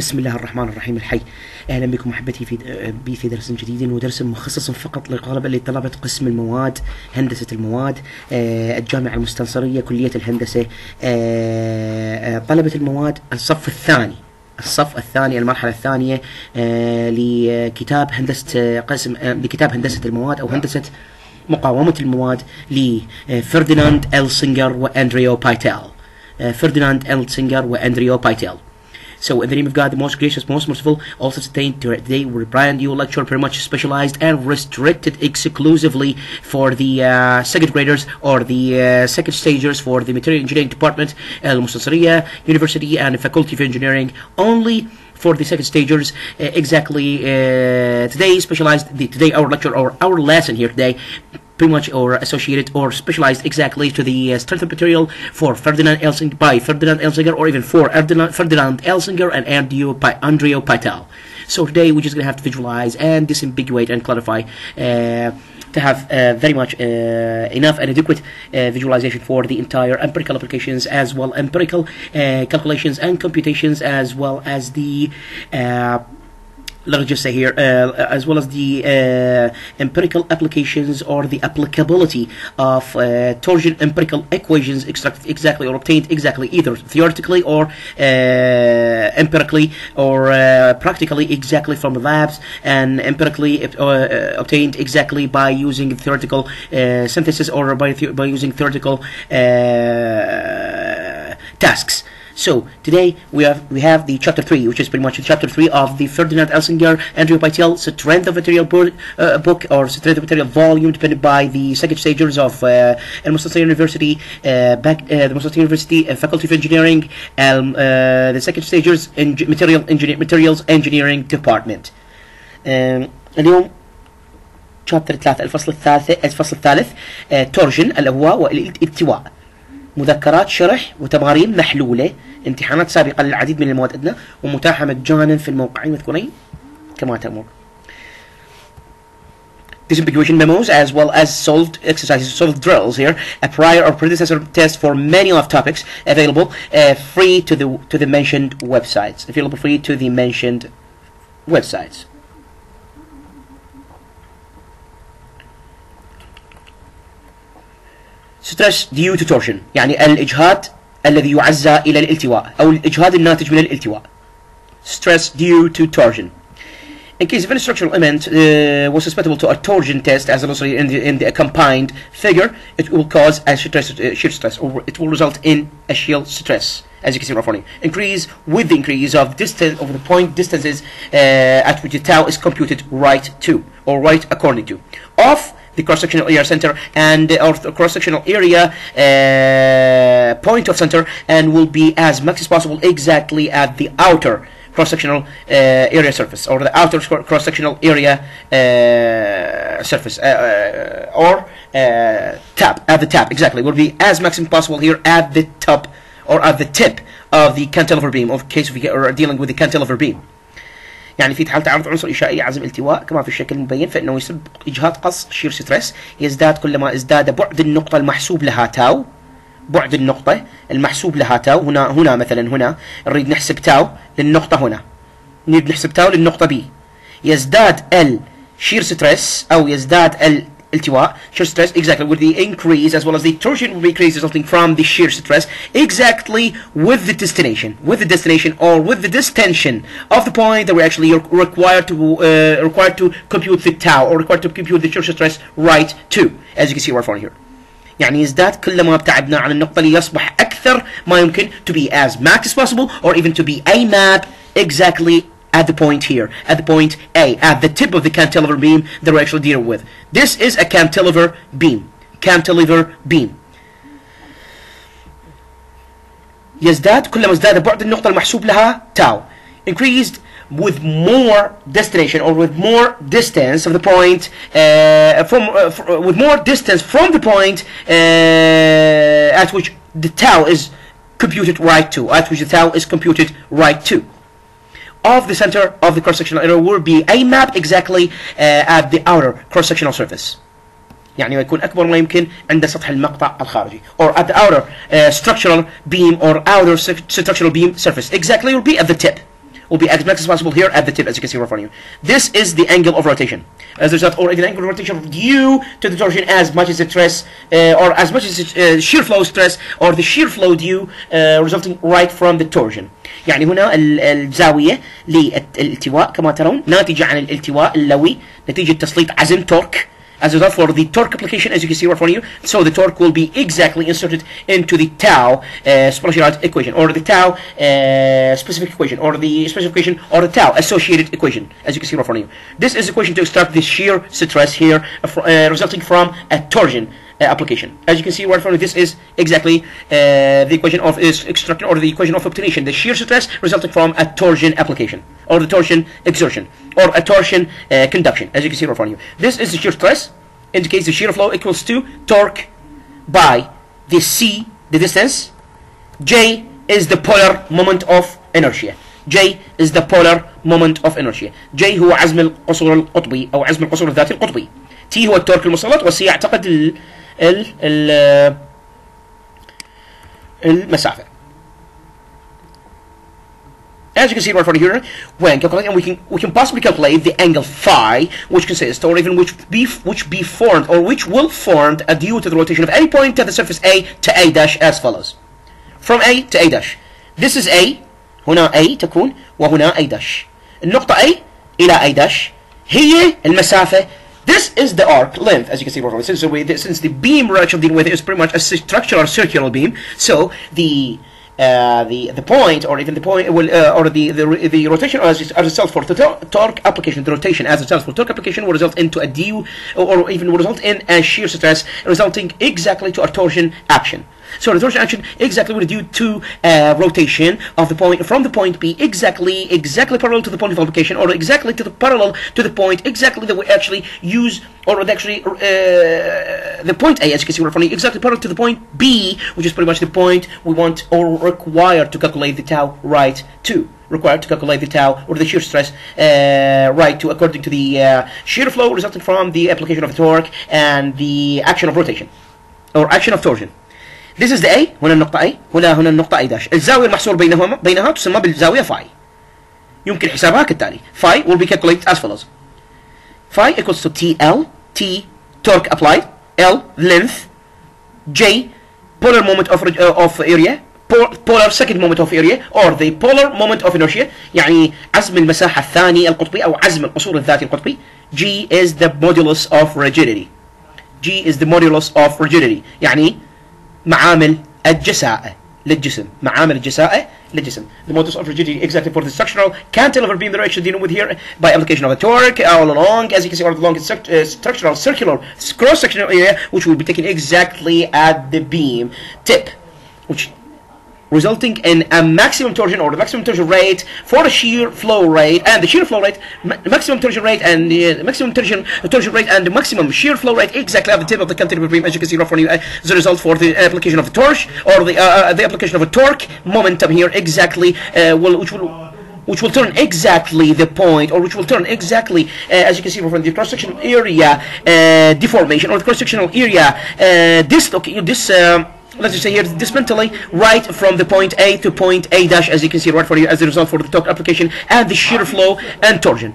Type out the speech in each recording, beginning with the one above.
بسم الله الرحمن الرحيم. الحي. أهلا بكم أحبتي في بي في درس جديد ودرس مخصص فقط لطلبه لطلبة قسم المواد هندسة المواد آه، الجامعة المستنصرية كلية الهندسة آه، آه، طلبة المواد. الصف الثاني الصف الثاني المرحلة الثانية آه، لكتاب هندسة آه، قسم لكتاب هندسة المواد أو هندسة مقاومة المواد لفرديناند إلسينجر وأندريو بايتيل. آه، فرديناند إلسينجر وأندريو بايتيل. So, in the name of God, the most gracious, most merciful, also today, today we brand new lecture pretty much specialized and restricted exclusively for the uh, second graders or the uh, second stagers for the material engineering department, Al Mustansariya University and Faculty of Engineering, only for the second stagers. Uh, exactly uh, today, specialized the, today our lecture or our lesson here today pretty much or associated or specialized exactly to the uh, strength of material for Ferdinand L. Singer by Ferdinand L. Singer or even for Ferdinand, Ferdinand L. Singer and Andrea Pi- Andrea Pytel. So today we're just going to have to visualize and disambiguate and clarify uh, to have uh, very much uh, enough and adequate uh, visualization for the entire empirical applications as well empirical uh, calculations and computations as well as the let us just say here, uh, as well as the uh, empirical applications or the applicability of uh, torsion empirical equations extracted exactly or obtained exactly either theoretically or empirically or practically exactly from the labs and empirically obtained exactly by using theoretical synthesis or by, by using theoretical tasks. So today we have we have the chapter three, which is pretty much chapter three of the Ferdinand L. Singer Andrew Pytel Strength of Material uh, book or Strength of Material volume, depending by the second stagers of uh, Al University, uh, back, uh, the Mustafa University uh, Faculty of Engineering, um, the second stagers in material engineer materials engineering department. Um, اليوم شابتر 3 الفصل الثالث الفصل الثالث uh, تورجن اللي هو الالتواء مذكرات شرح وتمارين محلولة امتحانات سابقة للعديد من المواد عندنا ومتاحة مجانا في الموقعين المذكورين كما تأمر disambiguation memos as well as solved exercises, solved drills here, a prior or predecessor test for many of topics available uh, free to the to the mentioned websites. Available free to the mentioned websites. stress due to torsion يعني الإجهاد الذي يعزى إلى الالتواء أو الإجهاد الناتج من الالتواء stress due to torsion in case if any structural element uh, was susceptible to a torsion test as illustrated in the, in the combined figure it will cause a stress, uh, shear stress or it will result in a shear stress as you can see right front increase with the increase of distance of the point distances uh, at which the tau is computed right to or right according to of the cross-sectional area center and the cross-sectional area uh, point of center and will be as much as possible exactly at the outer cross-sectional uh, area surface or the outer cross-sectional area uh, surface uh, uh, or uh, tap at the tap exactly. Will be as maximum possible here at the top or at the tip of the cantilever beam of case we are dealing with the cantilever beam يعني في حال تعرض عنصر إشائي عزم التواء كما في الشكل المبين فإنه يسبب إجهاض قص شير ستريس يزداد كلما ازداد بعد النقطة المحسوب لها تاو. بعد النقطة المحسوب لها تاو هنا هنا مثلا هنا نريد نحسب تاو للنقطة هنا. نريد نحسب تاو للنقطة بي. يزداد ال shear stress أو يزداد الالتواء shear stress exactly with the increase as well as the torsion will increase resulting from the shear stress exactly with the destination with the destination or with the distension of the point that we're actually required to uh, required to compute the tau or required to compute the shear stress right to as you can see right from here يعني يزداد كلما ابتعدنا عن النقطة ليصبح أكثر ما يمكن to be as max as possible or even to be a map exactly at the point here, at the point A, at the tip of the cantilever beam that we're actually dealing with. This is a cantilever beam. Cantilever beam. يزداد كلما ازداد بعد النقطة المحسوب لها tau. Increased with more destination or with more distance of the point uh, from uh, f- uh, with more distance from the point uh, at which the tau is computed right to at which the tau is computed right to of the center of the cross-sectional area will be a map exactly uh, at the outer cross-sectional surface يعني يكون أكبر ما يمكن عند سطح المقطع الخارجي or at the outer uh, structural beam or outer structural beam surface exactly will be at the tip will be as much as possible here at the tip, as you can see right in front of you. This is the angle of rotation. As a result, or the angle of rotation due to the torsion as much as the stress, uh, or as much as the uh, shear flow stress, or the shear flow due uh, resulting right from the torsion. يعني هنا ال- الزاوية للالتواء كما ترون ناتجة عن الالتواء اللوي نتيجة تسليط عزم تورك as a result for the torque application as you can see right in front of you so the torque will be exactly inserted into the tau uh, equation or the tau uh, specific equation or the specific equation or the tau associated equation as you can see right in front of you this is the equation to extract the shear stress here uh, uh, resulting from a torsion uh, application. As you can see right in front of you, this is exactly uh, the equation of is extraction or the equation of obtention, the shear stress resulting from a torsion application or the torsion exertion or a torsion uh, conduction. As you can see right in front of you, this is the shear stress indicates the shear flow equals to torque by the c, the distance. J is the polar moment of inertia. J is the polar moment of inertia. J هو عزم القصر القطبي أو عزم القصر الذاتي القطبي. T هو التورك المسلط وسي أعتقد ال ال ال المسافة. As you can see right from here, when calculating, we can we can possibly calculate the angle phi, which consists, or even which be which be formed, or which will formed uh, due to the rotation of any point at the surface A to A dash as follows. From A to A dash. This is A. هنا A تكون وهنا A dash. النقطة A إلى A dash هي المسافة This is the arc length, as you can see, since, we, since the beam we're actually dealing with is pretty much a structural circular beam, so the uh, the the point or even the point will uh, or the the, the rotation as, a result for the tor- torque application the rotation as a result for torque application will result into a du or, or even will result in a shear stress resulting exactly to a torsion action so the torsion action exactly will due to uh, rotation of the point from the point B exactly exactly parallel to the point of application or exactly to the parallel to the point exactly that we actually use or actually uh, the point A as you can see we're funny exactly parallel to the point B which is pretty much the point we want or require to calculate the tau right to required to calculate the tau or the shear stress uh, right to according to the uh, shear flow resulting from the application of the torque and the action of rotation or action of torsion This is the A هنا النقطة A هنا هنا النقطة A داش الزاوية المحصور بينهما بينها تسمى بالزاوية فاي يمكن حسابها كالتالي phi will be calculated as follows phi equals to TL T torque applied L length J polar moment of uh, of area pol- polar second moment of area or the polar moment of inertia يعني عزم المساحة الثاني القطبي أو عزم القصور الذاتي القطبي G is the modulus of rigidity G is the modulus of rigidity يعني معامل الجساءة للجسم معامل الجساءة للجسم the modulus of rigidity exactly for the structural cantilever beam that we're dealing with here by application of a torque all along. As you can see all along it's structural uh, circular cross-sectional area which will be taken exactly at the beam tip which resulting in a maximum torsion or the maximum torsion rate for the shear flow rate and the shear flow rate ma- maximum torsion rate and the maximum torsion torsion rate and the maximum shear flow rate exactly at the tip of the cantilever beam as you can see you uh, as a result for the application of torque or the uh, uh, the application of a torque momentum here exactly uh, will which will which will turn exactly the point or which will turn exactly uh, as you can see from the cross-sectional area uh, deformation or the cross-sectional area uh, this this um, let's just say here dismantling right from the point A to point A dash as you can see right for you as a result for the torque application and the shear flow and torsion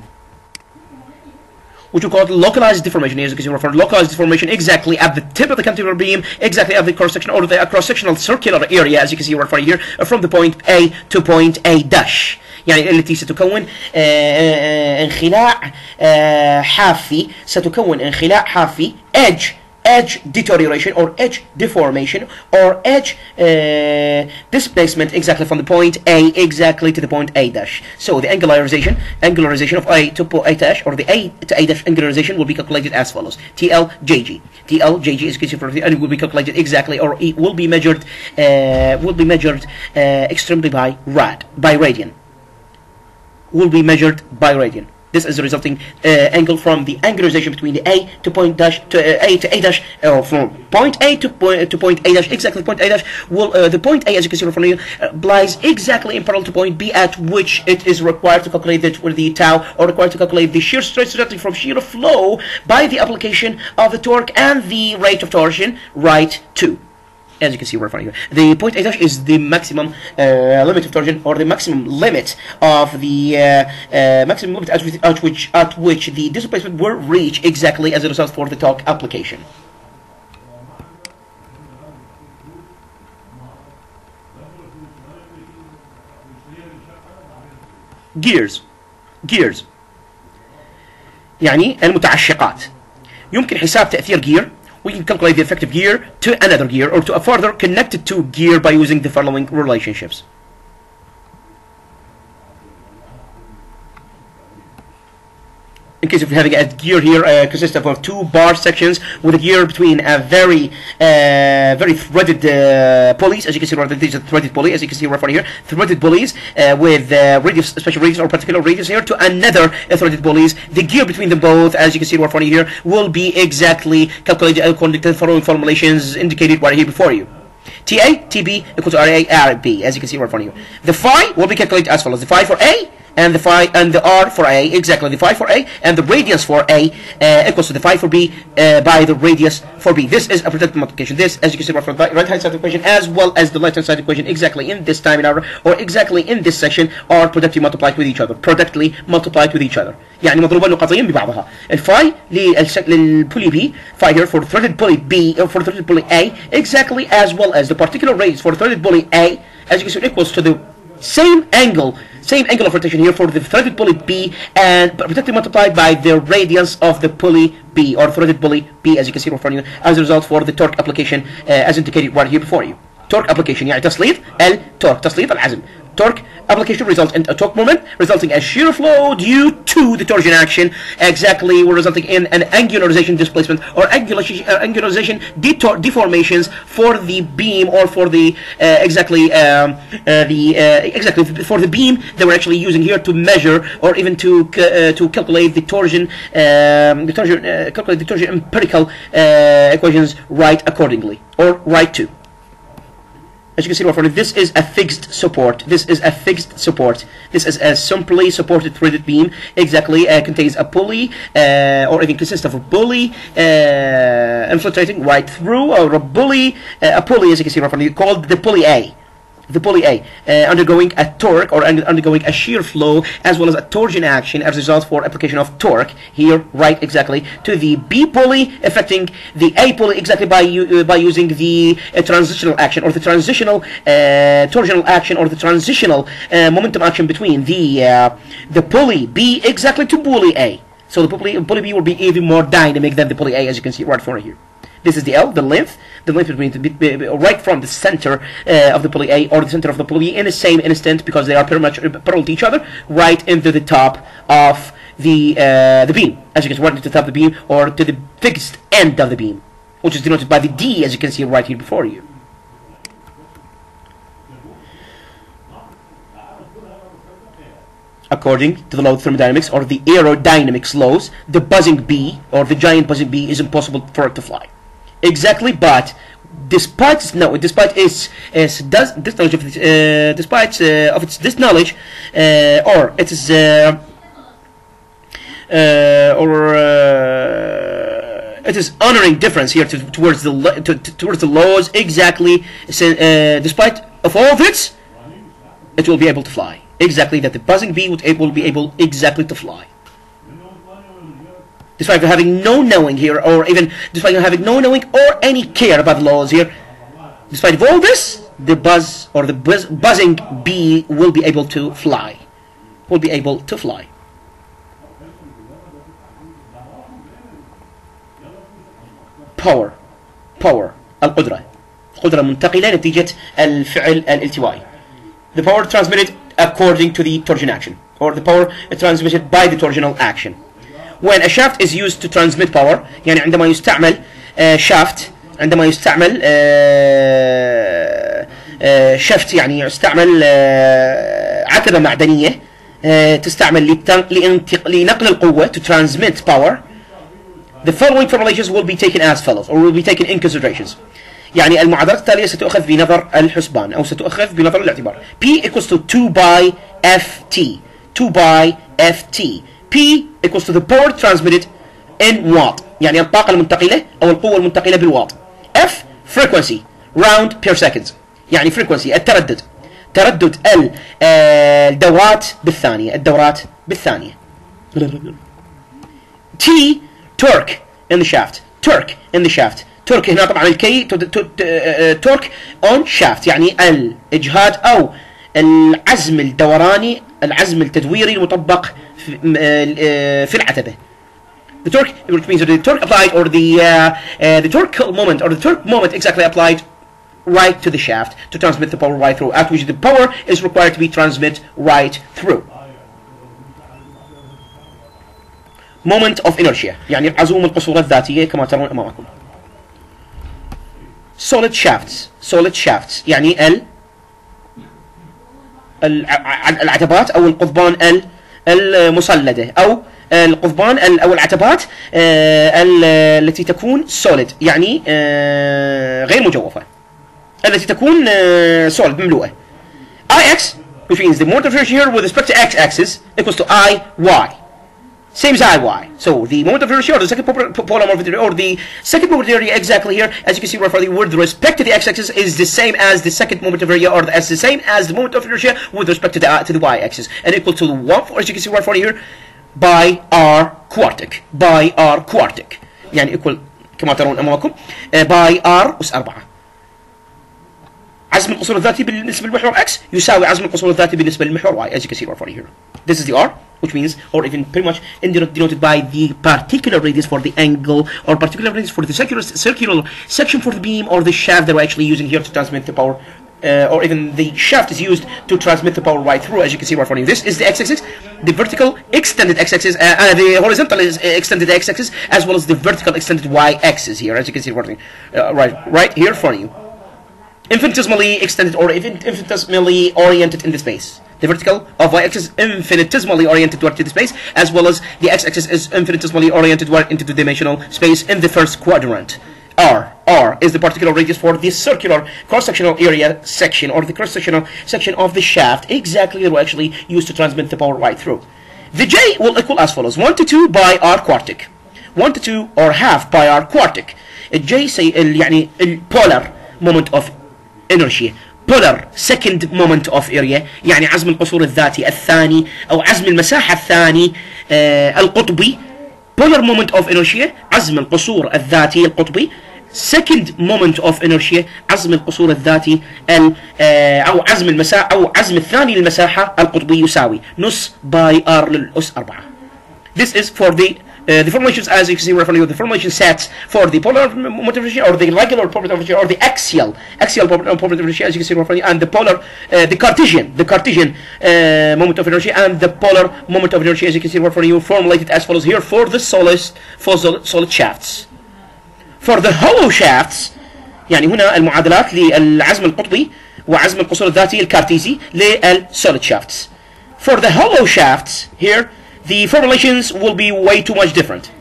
which we call localized deformation as you can see right for localized deformation exactly at the tip of the cantilever beam exactly at the cross section or the cross-sectional circular area as you can see right for here uh, from the point A to point A dash يعني التي ستكون آه، آه، انخلاع آه، حافي ستكون انخلاع حافي edge edge deterioration or edge deformation or edge uh, displacement exactly from the point A exactly to the point A dash. So the angularization, angularization of A to A dash or the A to A dash angularization will be calculated as follows: TLJG. TLJG is considered and will be calculated exactly or it will be measured uh, will be measured uh, extremely by rad by radian. Will be measured by radian. This is the resulting uh, angle from the angularization between the A to point dash to uh, A to A dash, or from point A to point to point A dash, exactly point A dash. Will uh, the point A, as you can see from here, uh, lies exactly in parallel to point B, at which it is required to calculate with the tau, or required to calculate the shear stress resulting from shear flow by the application of the torque and the rate of torsion right to as you can see right in front of you. The point A dash is the maximum uh, limit of torsion or the maximum limit of the uh, uh, maximum limit at which, at which at which the displacement will reach exactly as a result for the torque application. gears gears يعني المتعشقات يمكن حساب تأثير gear we can calculate the effective gear to another gear or to a further connected to gear by using the following relationships in case of having a gear here uh, consists of two bar sections with a gear between a very uh, very threaded uh, pulleys as you can see right these threaded pulley as you can see right here threaded pulleys uh, with uh, radius special radius or particular radius here to another threaded pulleys the gear between them both as you can see right here will be exactly calculated according to the following formulations indicated right here before you TA, TB equals RA, RB, as you can see right you. The phi will be calculated as follows. The phi for A and the phi and the r for a exactly the phi for a and the radius for a uh, equals to the phi for b uh, by the radius for b. This is a projective multiplication. This as you can see from the right hand side equation as well as the left hand side equation exactly in this time in our or exactly in this section are productively multiplied with each other. Productively multiplied with each other. يعني مضروبه نقطيا ببعضها الفاي للبولي b, phi here for threaded pulley b or for threaded pulley a exactly as well as the particular radius for threaded pulley a as you can see equals to the same angle, same angle of rotation here for the threaded pulley B and productively multiplied by the radius of the pulley B or threaded pulley B as you can see in you as a result for the torque application uh, as indicated right here before you Torque application يعني تسليط التورك تسليط العزم torque application results in a torque moment resulting as shear flow due to the torsion action exactly we're resulting in an angularization displacement or angularization, uh, angularization detor- deformations for the beam or for the uh, exactly um, uh, the uh, exactly for the beam that we're actually using here to measure or even to c- uh, to calculate the torsion um, the torsion uh, calculate the torsion empirical uh, equations right accordingly or right to as you can see front, this is a fixed support. This is a fixed support. This is a simply supported threaded beam. Exactly, uh, contains a pulley, uh, or even consists of a pulley uh, infiltrating right through, or a pulley, uh, a pulley as you can see right called the pulley A the pulley A, uh, undergoing a torque or un- undergoing a shear flow as well as a torsion action as a result for application of torque here right exactly to the B pulley affecting the A pulley exactly by uh, by using the uh, transitional action or the transitional uh, torsional action or the transitional uh, momentum action between the uh, the pulley B exactly to pulley A. So the pulley, B will be even more dynamic than the pulley A as you can see right from here. This is the L, the length, the length between the, right from the center uh, of the pulley A or the center of the pulley B in the same instant because they are pretty much parallel to each other, right into the top of the uh, the beam, as you can see, right into the top of the beam or to the fixed end of the beam, which is denoted by the D, as you can see right here before you. According to the law of thermodynamics or the aerodynamics laws, the buzzing bee or the giant buzzing bee is impossible for it to fly. Exactly, but despite no, despite its, its does this knowledge of uh, despite uh, of its this knowledge uh, or it is uh, uh, or uh, it is honoring difference here to, towards the to, to- towards the laws exactly despite of all of it it will be able to fly exactly that the buzzing bee would able be able exactly to fly despite having no knowing here, or even despite having no knowing or any care about the laws here, despite of all this, the buzz or the buzz, buzzing bee will be able to fly. Will be able to fly. power power القدرة قدرة منتقلة نتيجة الفعل الالتوائي the power transmitted according to the torsion action or the power transmitted by the torsional action when a shaft is used to transmit power يعني عندما يستعمل آه، shaft عندما يستعمل آه، آه، shaft يعني يستعمل آه، عتبة معدنية آه، تستعمل لنقل القوة to transmit power the following formulations will be taken as follows or will be taken in considerations يعني المعادلات التالية ستؤخذ بنظر الحسبان أو ستؤخذ بنظر الاعتبار. P equals to 2 by FT 2 by FT P equals to the power transmitted in watt. يعني الطاقة المنتقلة أو القوة المنتقلة بالواط. F frequency round per second. يعني frequency التردد. تردد آه، الدورات بالثانية الدورات بالثانية. T torque in the shaft. Torque in the shaft. Torque هنا طبعا الكي torque on shaft يعني الإجهاد أو العزم الدوراني العزم التدويري المطبق في, آه، آه، العتبة the torque which means the torque applied or the uh, uh, the torque moment or the torque moment exactly applied right to the shaft to transmit the power right through at which the power is required to be transmit right through moment of inertia يعني عزوم القصور الذاتية كما ترون أمامكم solid shafts. Solid shafts. يعني ال الع- العتبات أو القضبان ال- المصلده أو القضبان ال- أو العتبات آه، ال- التي تكون solid. يعني آه، غير مجوفة. التي تكون آه، solid مملوءة. Ix which means the inertia here with respect to x axis equals to Iy same as Iy. So the moment of inertia or the second polar polar moment of inertia or the second moment of inertia exactly here, as you can see right further, with respect to the x-axis is the same as the second moment of inertia or the, as the same as the moment of inertia with respect to the uh, to the y-axis and equal to one as you can see right further here by r quartic by r quartic يعني equal كما ترون امامكم uh, by r اس 4 عزم القصور الذاتي بالنسبه للمحور x يساوي عزم القصور الذاتي بالنسبه للمحور y as you can see right here this is the r which means or even pretty much denoted by the particular radius for the angle or particular radius for the circular circular section for the beam or the shaft that we're actually using here to transmit the power uh, or even the shaft is used to transmit the power right through as you can see right here this is the x-axis the vertical extended x-axis uh, uh, the horizontal is uh, extended x-axis as well as the vertical extended y-axis here as you can see right, uh, right right here for you infinitesimally extended or even infinitesimally oriented in the space. The vertical of y-axis infinitesimally oriented toward to the space, as well as the x-axis is infinitesimally oriented toward into the dimensional space in the first quadrant. R, R is the particular radius for the circular cross-sectional area section or the cross-sectional section of the shaft exactly that will actually use to transmit the power right through. The J will equal as follows 1 to 2 by R quartic 1 to 2 or half by R quartic الجي سي ال- يعني البولر moment of inertia polar second moment of area يعني عزم القصور الذاتي الثاني أو عزم المساحة الثاني آه القطبي. Polar moment of inertia عزم القصور الذاتي القطبي. Second moment of inertia عزم القصور الذاتي ال آه أو عزم المساحة أو عزم الثاني للمساحة القطبي يساوي. نص باي ار للأس 4 This is for the uh, the formations as you can see right in front of you, the formation sets for the polar motivation or the regular polar motivation or the axial axial polar polar motivation as you can see right in front of you, and the polar uh, the Cartesian the Cartesian uh, moment of inertia and the polar moment of inertia as you can see right in front of you formulated as follows here for the solid for solid, solid shafts. For the hollow shafts يعني هنا المعادلات للعزم القطبي وعزم القصور الذاتي الكارتيزي للsolid shafts. For the hollow shafts here the formulations will be way too much different.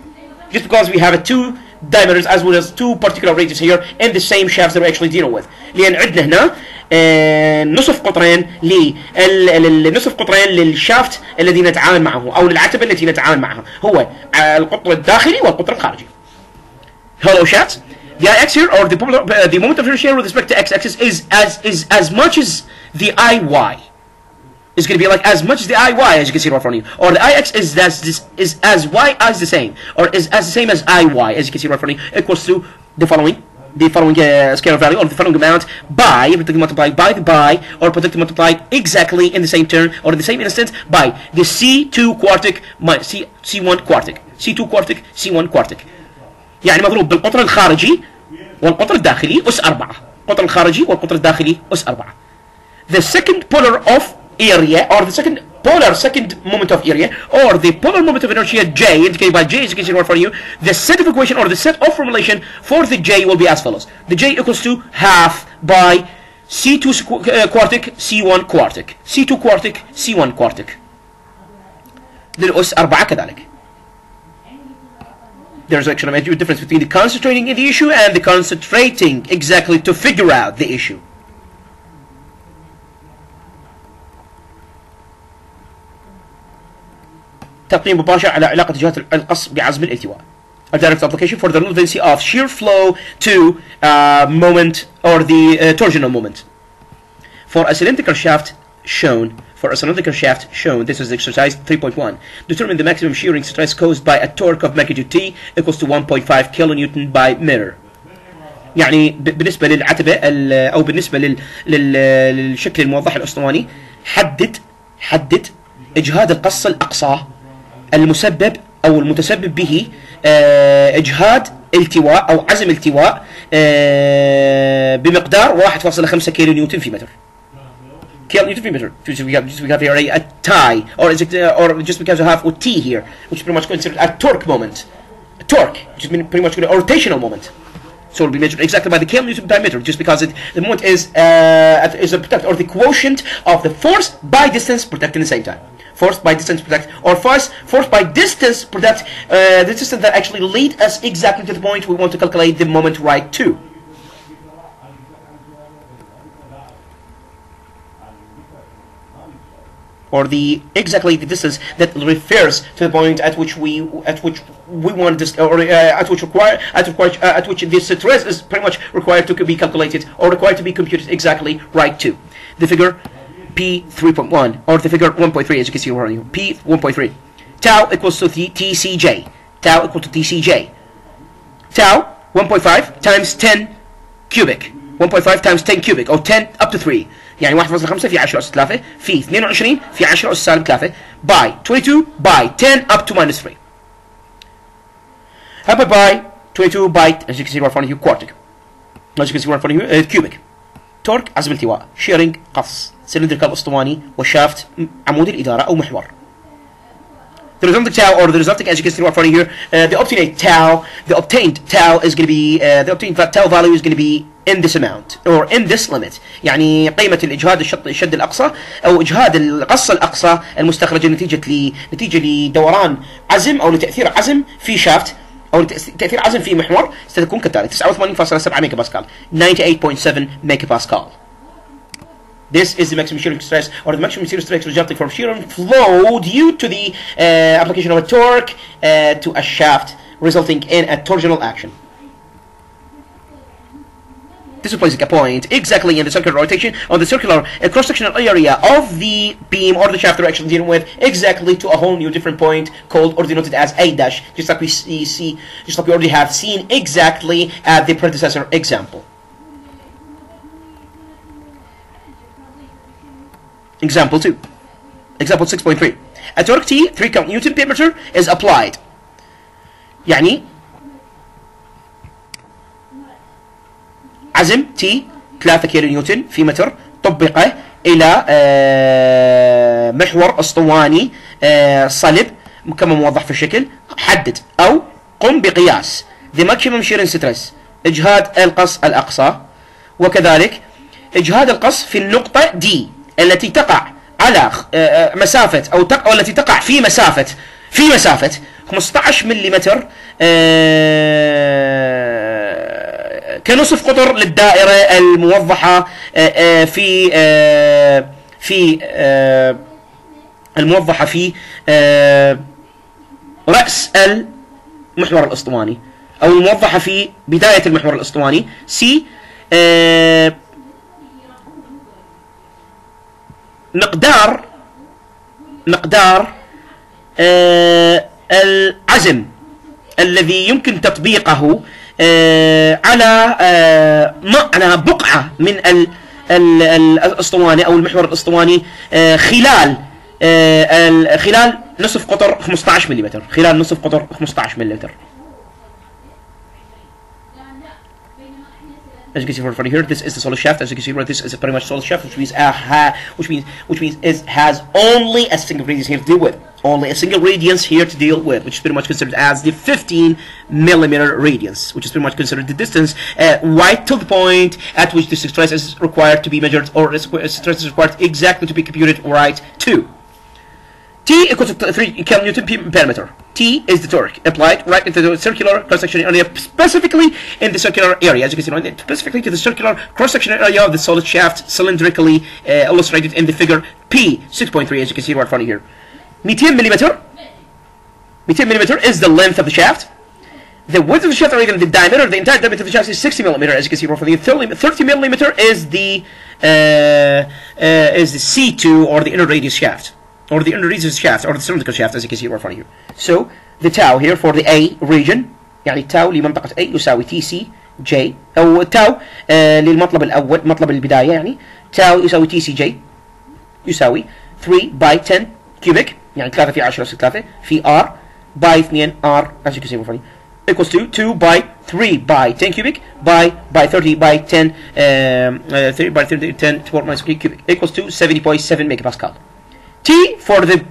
Just because we have two diameters as well as two particular radius here and the same shafts that we're actually dealing with. لأن عندنا هنا نصف قطرين نصف قطرين للشافت الذي نتعامل معه أو للعتبة التي نتعامل معها هو القطر الداخلي والقطر الخارجي. Hollow shaft. The I axis here or the, uh, the moment of inertia with respect to x axis is as is as much as the I y is going to be like as much as the iy as you can see right in front of you, or the ix is as this is as y as the same, or is as the same as iy as you can see right in front of you, equals to the following, the following uh, scalar value or the following amount by everything multiplied by the by or productive multiplied exactly in the same turn or in the same instant by the c2 quartic minus c c1 quartic, c2 quartic, c1 quartic. يعني مضروب بالقطر الخارجي والقطر الداخلي أس أربعة القطر الخارجي والقطر الداخلي أس أربعة the second polar of area or the second polar second moment of area or the polar moment of inertia J indicated by J as you can see right for you the set of equation or the set of formulation for the J will be as follows the J equals to half by C2 squ- uh, quartic C1 quartic C2 quartic C1 quartic للأس أربعة كذلك there's actually a major difference between the concentrating in the issue and the concentrating exactly to figure out the issue. تقييم مباشر على علاقة جهات القص بعزم الالتواء a direct application for the relevancy of shear flow to uh, moment or the uh, torsional moment. For a cylindrical shaft shown, for a cylindrical shaft shown, this is exercise 3.1. Determine the maximum shearing stress caused by a torque of magnitude T equals to 1.5 kilonewton by meter. يعني بالنسبة للعتبة أو بالنسبة لل- لل- للشكل الموضح الأسطواني حدد حدد إجهاد القص الأقصى المسبب أو المتسبب به آه، إجهاد التواء أو عزم التواء آه، بمقدار 1.5 كيلو نيوتن في متر. Kill Newton per meter. Just we have, just we have here a, tie, or is it, uh, or just because we have a T here, which is pretty much considered a torque moment, a torque, which is pretty much a rotational moment. So it will be measured exactly by the kilonewton per meter, just because it, the moment is uh, is a product or the quotient of the force by distance product in the same time. Force by distance product, or force force by distance product, uh, the distance that actually lead us exactly to the point we want to calculate the moment right to. or the exactly the distance that refers to the point at which we at which we want this or uh, at which require at require uh, at which this stress is pretty much required to be calculated or required to be computed exactly right to the figure p 3.1 or the figure 1.3 as you can see over here p 1.3 tau equals to the tcj tau equal to tcj tau 1.5 times 10 cubic 1.5 times 10 cubic او 10 up to 3 يعني 1.5 في 10 أس 3 في 22 في 10 أس سالب 3 by 22 by 10 up to minus 3 How about by 22 by as you can see right in front of you quartic as you can see right in front of you uh, cubic تورك عزم التواء شيرنج قص سلندريكال اسطواني وشافت عمود الإدارة أو محور the resulting tau or the resulting as you can see right front of here uh, the obtained tau the obtained tau is going to be uh, the obtained tau value is going to be in this amount or in this limit يعني قيمة الإجهاد الشط الشد الأقصى أو إجهاد القص الأقصى المستخرج نتيجة ل نتيجة لدوران عزم أو لتأثير عزم في شافت أو لتأس- تأثير عزم في محور ستكون كالتالي 89.7 ميجا باسكال 98.7 ميجا باسكال This is the maximum shearing stress or the maximum shearing stress resulting from shearing flow due to the uh, application of a torque uh, to a shaft resulting in a torsional action. This is placing a point exactly in the circular rotation on the circular uh, cross-sectional area of the beam or the shaft we're actually dealing with exactly to a whole new different point called or denoted as A dash, just like we see, see just like we already have seen exactly at the predecessor example. Example 2. Example 6.3. A torque T 3 count Newton per meter is applied. يعني عزم T 3 كيلو نيوتن في متر طبق إلى آه، محور أسطواني آه، صلب كما موضح في الشكل. حدد أو قم بقياس. The maximum shearing stress إجهاد القص الأقصى. وكذلك إجهاد القص في النقطة D التي تقع على آه، مسافة أو تقع التي تقع في مسافة في مسافة 15 ملم كنصف قطر للدائرة الموضحة آه، آه، في آه، في الموضحة في رأس المحور الأسطواني أو الموضحة في بداية المحور الأسطواني سي مقدار مقدار العزم الذي يمكن تطبيقه على آه، معنى بقعة من ال- ال- ال- الأسطواني أو المحور الأسطواني آه، خلال آه، ال- خلال نصف قطر 15 ملم خلال نصف قطر 15 ملم As you can see from front here, this is the solid shaft. As you can see, right, this is pretty much solid shaft, which means uh, which means which means it has only a single radius here to deal with. Only a single radius here to deal with, which is pretty much considered as the 15 millimeter radius, which is pretty much considered the distance uh, right to the point at which the stress is required to be measured, or is- stress is required exactly to be computed right to. T equals to 3 kilonewton per- per meter. T is the torque applied right into the circular cross-section area, specifically in the circular area, as you can see, right, specifically to the circular cross-section area of the solid shaft, cylindrically uh, illustrated in the figure P 6.3, as you can see right in front of here. 200 millimeter. 200 millimeter is the length of the shaft. the width of the shaft or even the diameter, the entire diameter of the shaft is 60 millimeter, as you can see right from the 30, 30 millimeter is the uh, uh, is the C2 or the inner radius shaft, or the inner radius shaft, or the cylindrical shaft, as you can see right in front of you. So the tau here for the A region, يعني tau لمنطقة A يساوي تي سي جي أو تاو آه للمطلب الأول مطلب البداية يعني تاو يساوي تي سي جي يساوي 3 باي 10 كيوبيك يعني 3 في 10 أس 3 في R باي 2 R as you can see from equals to 2 by 3 by 10 cubic by by 30 by 10 um, uh, 30 by 30 10 to the minus 3 cubic equals to 70.7 megapascal. T for the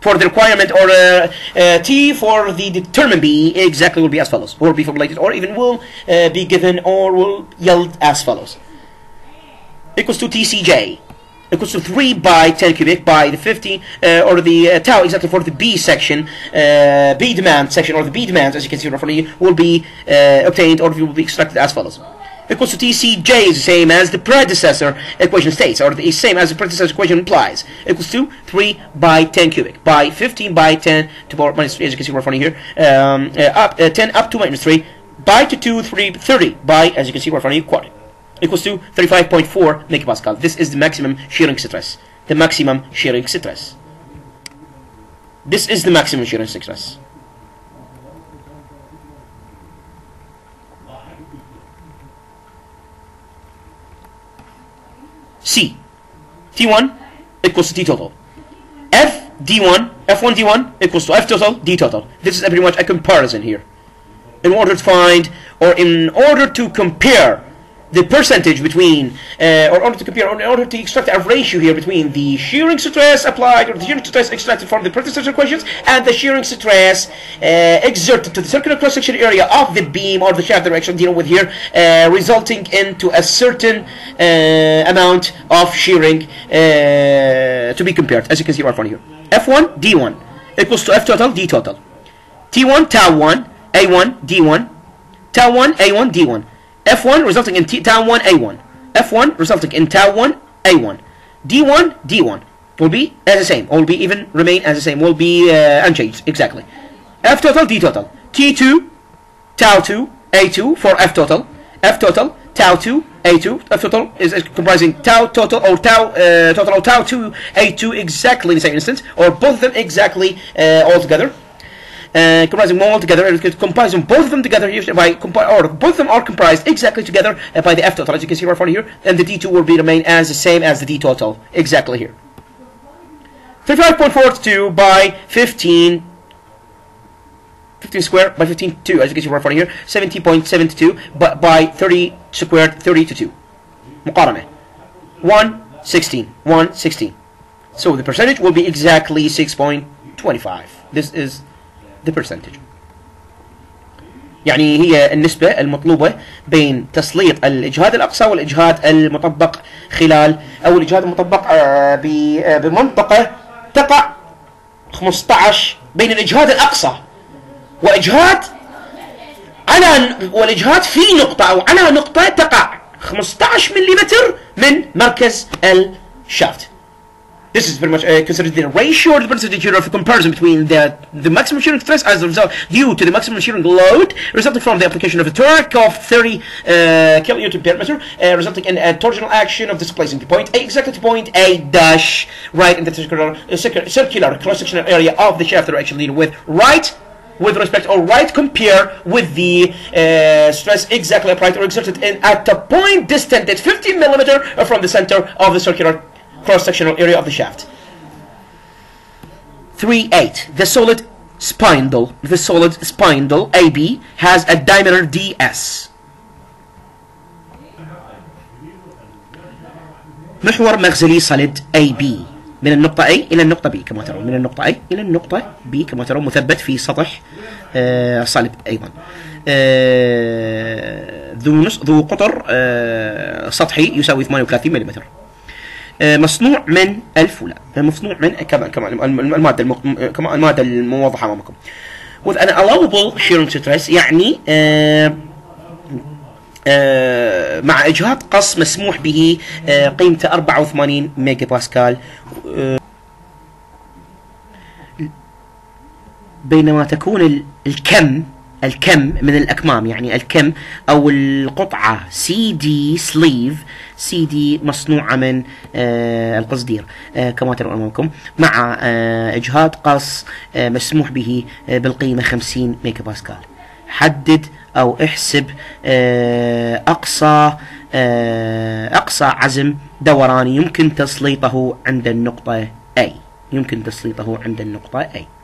for the requirement or uh, uh, T for the determined B exactly will be as follows. Or be formulated or even will uh, be given or will yield as follows. Equals to TCJ equals to 3 by 10 cubic by the 50 uh, or the uh, tau exactly for the B section uh, B demand section or the B demands as you can see you will be obtained or will be extracted as follows equals to TCJ is the same as the predecessor equation states or the same as the predecessor equation implies equals to 3 by 10 cubic by 15 by 10 to power minus 3 as you can see of you here um, uh, up uh, 10 up to minus 3 by to 2 3 30 by as you can see right in front of you quad equals to 35.4 megapascal. This is the maximum shearing stress. The maximum shearing stress. This is the maximum shearing stress. C. T1 equals to T total. F D1, F1 D1 equals to F total D total. This is pretty much a comparison here. In order to find, or in order to compare the percentage between, uh, or order to compare, or in order to extract a ratio here between the shearing stress applied, or the shearing stress extracted from the predecessor equations, and the shearing stress uh, exerted to the circular cross-section area of the beam or the shaft that we're actually dealing with here, uh, resulting into a certain uh, amount of shearing uh, to be compared, as you can see right from here. F1, D1 equals to F total, D total. T1, tau 1, A1, D1, tau 1, A1, D1. F1 resulting in T, tau 1 A1. F1 resulting in tau 1 A1. D1 D1 will be as the same. Will be even remain as the same. Will be uh, unchanged exactly. F total D total. T2 tau 2 A2 for F total. F total tau 2 A2. F total is, is comprising tau total or tau uh, total or tau 2 A2 exactly in the same instance or both of them exactly uh, all together uh, comprising them all together, and comprising both of them together here by compi- or both of them are comprised exactly together uh, by the F total, as you can see right in front of here, and the D2 will be remain as the same as the D total, exactly here. 35.42 by 15 15 square by 15 2 as you can see right in front of here 70.72 but by 30 squared 30 to 2 مقارنة 116 116 so the percentage will be exactly 6.25 this is the percentage. يعني هي النسبة المطلوبة بين تسليط الإجهاد الأقصى والإجهاد المطبق خلال أو الإجهاد المطبق آه، آه، بمنطقة تقع 15 بين الإجهاد الأقصى وإجهاد على والإجهاد في نقطة أو على نقطة تقع 15 ملم من مركز الشافت. This is very much uh, considered the ratio or the percentage of comparison between the, the maximum shearing stress as a result due to the maximum shearing load resulting from the application of a torque of 30 uh, kilonewton per meter, uh, resulting in a torsional action of displacing the point A exactly to point A dash right in the circular, uh, circular, cross-sectional area of the shaft actually dealing with right with respect or right compare with the uh, stress exactly applied or exerted in at the point distant at 15 millimeter from the center of the circular cross-sectional area of the shaft. 3.8. The solid spindle, the solid spindle AB has a diameter DS. محور مغزلي صلد AB من النقطة A إلى النقطة B كما ترون من النقطة A إلى النقطة B كما ترون مثبت في سطح آه، صلب أيضا آه، ذو نص ذو قطر آه، سطحي يساوي 38 ملم مصنوع من الفولاذ مصنوع من كما كما الم- المادة كما المادة الموضحه أمامكم. with an allowable shearing stress يعني آه، آه، مع اجهاد قص مسموح به آه، قيمته 84 ميجا باسكال آه، بينما تكون ال- الكم الكم من الأكمام يعني الكم أو القطعة سي دي سليف سي دي مصنوعة من آه القصدير آه كما ترون أمامكم مع آه إجهاض قص آه مسموح به آه بالقيمة 50 ميجا باسكال حدد أو احسب آه أقصى آه أقصى عزم دوراني يمكن تسليطه عند النقطة A. يمكن تسليطه عند النقطة A.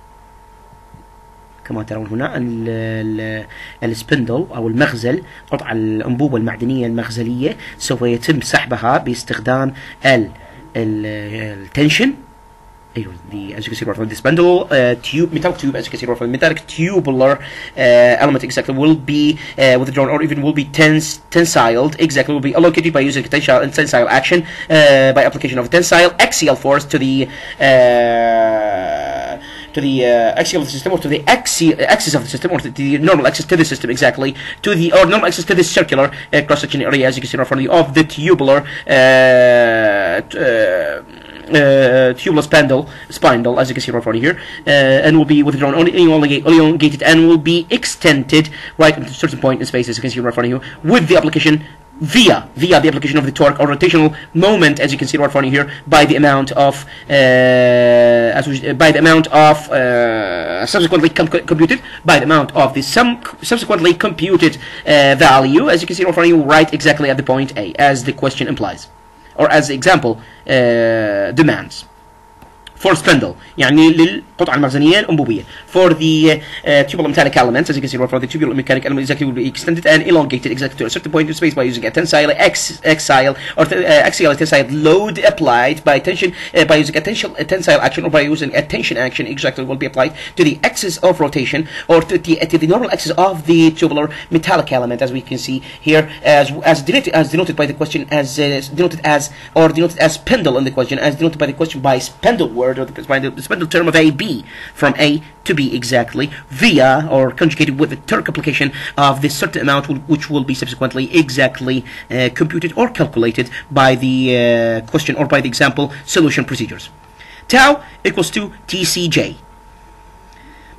كما ترون هنا ال- ال- السبندل أو المغزل قطع الانبوبه المعدنيه المغزليه سوف يتم سحبها باستخدام ال ال- التنشن أيوه the as you can see from the spindle uh, tube metallic tube as you can see from metallic tubular uh, element exactly will be uh, withdrawn or even will be tens tensiled exactly will be allocated by using tensile and tensile action uh, by application of tensile axial force to the uh, to the uh, axial of the system or to the axi- axis of the system or to the normal axis to the system exactly to the or normal axis to the circular uh, cross section area as you can see right from the of the tubular uh, uh, uh, tubular spindle, spindle, as you can see right from here, uh, and will be withdrawn only elongated and will be extended right at a certain point in space, as you can see right from here, with the application via via the application of the torque or rotational moment, as you can see right from here, by the amount of uh, as we, uh, by the amount of uh, subsequently com- computed by the amount of the sum subsequently computed uh, value, as you can see right from you, right exactly at the point A, as the question implies or as the example uh, demands for spindle يعني للقطعة المخزنية الأنبوبية for the uh, tubular metallic elements as you can see right for the tubular mechanic element exactly will be extended and elongated exactly to a certain point in space by using a tensile x axial or t- uh, axial tensile load applied by tension uh, by using a tensile, a tensile action or by using a tension action exactly will be applied to the axis of rotation or to the, to the normal axis of the tubular metallic element as we can see here as as denoted, as denoted by the question as uh, denoted as or denoted as spindle in the question as denoted by the question by spindle word or the expandable term of AB from A to B exactly via or conjugated with the torque application of this certain amount which will be subsequently exactly uh, computed or calculated by the uh, question or by the example solution procedures. tau equals to TCJ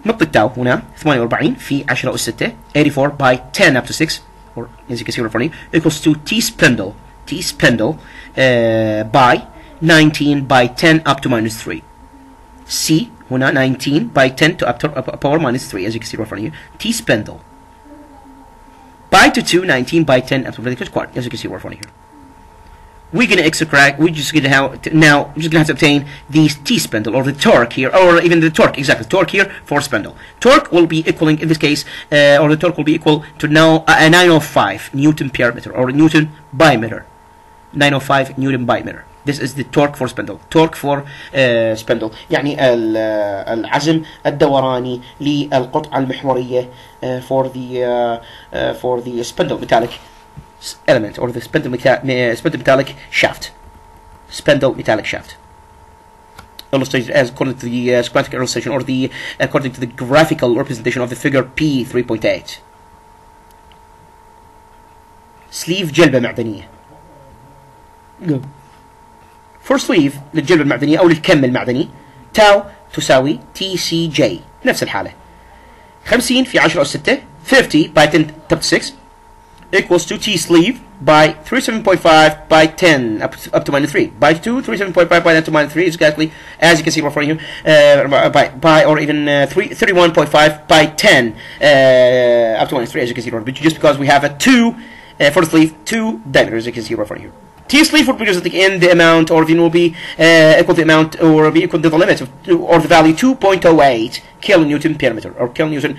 نقطة تاو هنا 48 في 10 أس 6 84 by 10 up to 6 or as you can see in front of you equals to T spindle. T spindle uh, by 19 by 10 up to minus 3 C هنا 19 by 10 to up to up, power minus 3 as you can see in front of you T spindle by to 2 19 by 10 up to the quart as you can see right in front of you we're gonna extract we're just gonna have to, now we're just gonna have to obtain the T spindle or the torque here or even the torque exactly torque here for spindle torque will be equaling in this case uh, or the torque will be equal to now uh, 905 newton per meter or newton by meter 905 newton by meter this is the torque for spindle torque for uh, spindle يعني ال- آه، العزم الدوراني للقطعة المحورية uh, for the uh, uh, for the spindle metallic s- element or the spindle, meta- uh, spindle metallic shaft spindle metallic shaft illustrated as according to the uh, schematic illustration or the according to the graphical representation of the figure P 3.8 sleeve جلبة معدنية for sleeve للجلبة المعدنية أو للكم المعدني تاو تساوي تي سي جي نفس الحالة 50 في 10 أس 6 50 by 10 to 6 equals to T sleeve by 37.5 by 10 up to, up to minus 3 by 2 37.5 by 10 to minus 3 is exactly as you can see right in front of you uh, by, by or even uh, 3 31.5 by 10 uh, up to minus 3 as you can see right just because we have a 2 uh, for the sleeve 2 diameter as you can see right in front of you T sleeve would be representing in the amount or the will be uh, equal to the amount or be equal to the limit of or the value 2.08 kilonewton per meter or kilonewton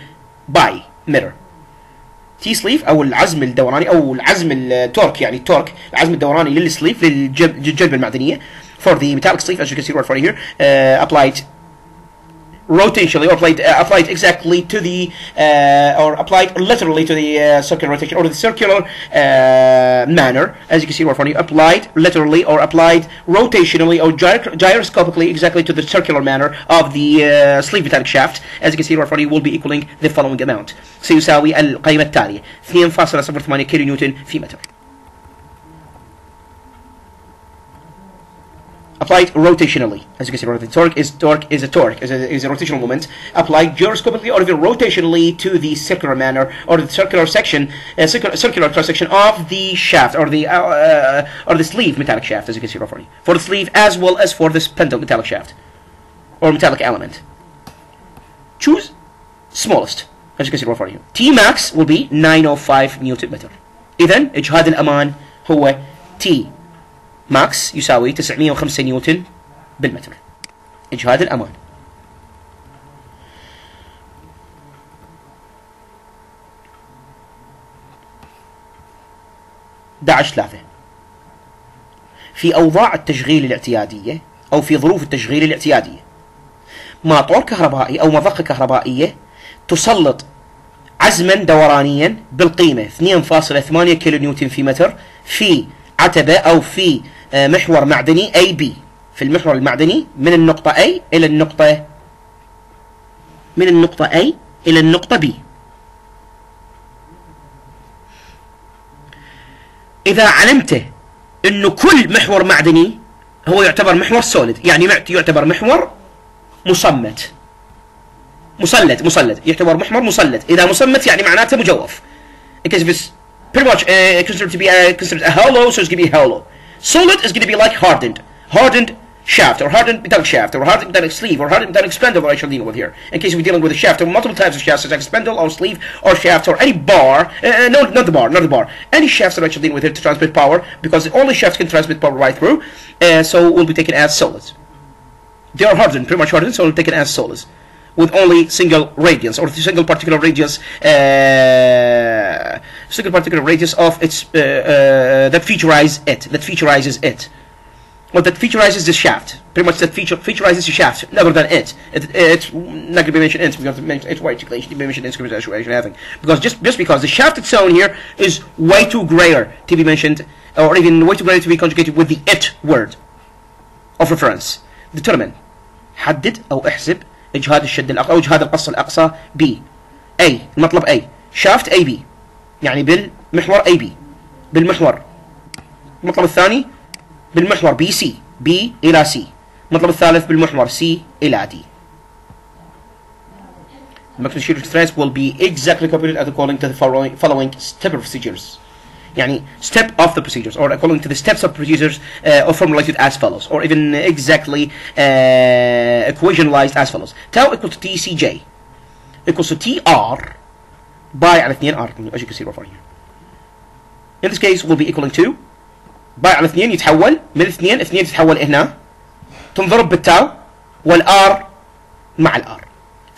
by meter تي سليف او العزم الدوراني او العزم التورك يعني التورك العزم الدوراني للسليف للجلب للجلبه المعدنيه for the metallic sleeve as you can see right here uh, applied rotationally or applied uh, applied exactly to the uh, or applied literally to the uh, circular rotation or the circular uh, manner as you can see right from you applied literally or applied rotationally or gyro- gyroscopically exactly to the circular manner of the uh, sleeve metallic shaft as you can see right from you will be equaling the following amount سيساوي القيمة التالية 2.08 كيلو نيوتن في متر applied rotationally. As you can see, the torque is torque is a torque is a, is a rotational moment applied gyroscopically or even rotationally to the circular manner or the circular section, uh, circular, circular cross section of the shaft or the uh, uh, or the sleeve metallic shaft, as you can see roughly for the sleeve as well as for the spindle metallic shaft or metallic element. Choose smallest as you can see roughly here. T max will be 905 نيوتن متر. إذا إجهاد الأمان هو T ماكس يساوي 905 نيوتن بالمتر. إجهاد الأمان داعش ثلاثة في أوضاع التشغيل الاعتيادية أو في ظروف التشغيل الاعتيادية ماطور كهربائي أو مضخة كهربائية تسلط عزما دورانيا بالقيمة 2.8 كيلو نيوتن في متر في عتبة أو في آه، محور معدني بي في المحور المعدني من النقطة A إلى النقطة من النقطة A إلى النقطة B. إذا علمت أنه كل محور معدني هو يعتبر محور سوليد يعني يعتبر محور مصمت. مسلت مسلت. يعتبر محور مسلت. إذا مصمت يعني معناته مجوف. It's pretty much uh, considered to be a, considered a hollow so it's going to be hollow Solid is going to be like hardened. Hardened shaft, or hardened metallic shaft, or hardened metallic sleeve, or hardened metallic spindle, I shall deal with here. In case we're dealing with a shaft, are multiple types of shafts, such as spindle, or sleeve, or shaft, or any bar. Uh, uh, no, not the bar, not the bar. Any shafts that I shall deal with here to transmit power, because only shafts can transmit power right through, uh, so will be taken as solids. They are hardened, pretty much hardened, so we'll take it as solids with only single radius or single particular radius uh, single particular radius of its uh, uh, that featurizes it that featurizes it well that featurizes the shaft pretty much that feature featurizes the shaft other than it, it it's not going to be mentioned in because it's white it should be mentioned in having because just just because the shaft itself here is way too grayer to be mentioned or even way too grayer to be conjugated with the it word of reference determine حدد او احسب إجهاد الشد الأقصى أو إجهاد القص الأقصى بي اي المطلب اي شافت اي بي يعني بالمحور اي بي بالمحور. المطلب الثاني بالمحور بي سي بي إلى سي المطلب الثالث بالمحور سي إلى دي The maximum shear will be exactly computed according to the following, following step procedures. يعني step of the procedures or according to the steps of procedures uh, or formulated as follows or even exactly uh, equationalized as follows tau equal to TCJ equals to TR by على 2 R as you can see right here in this case will be equaling to باي على 2 يتحول من 2 2 تتحول هنا تنضرب بالتاو والار مع الار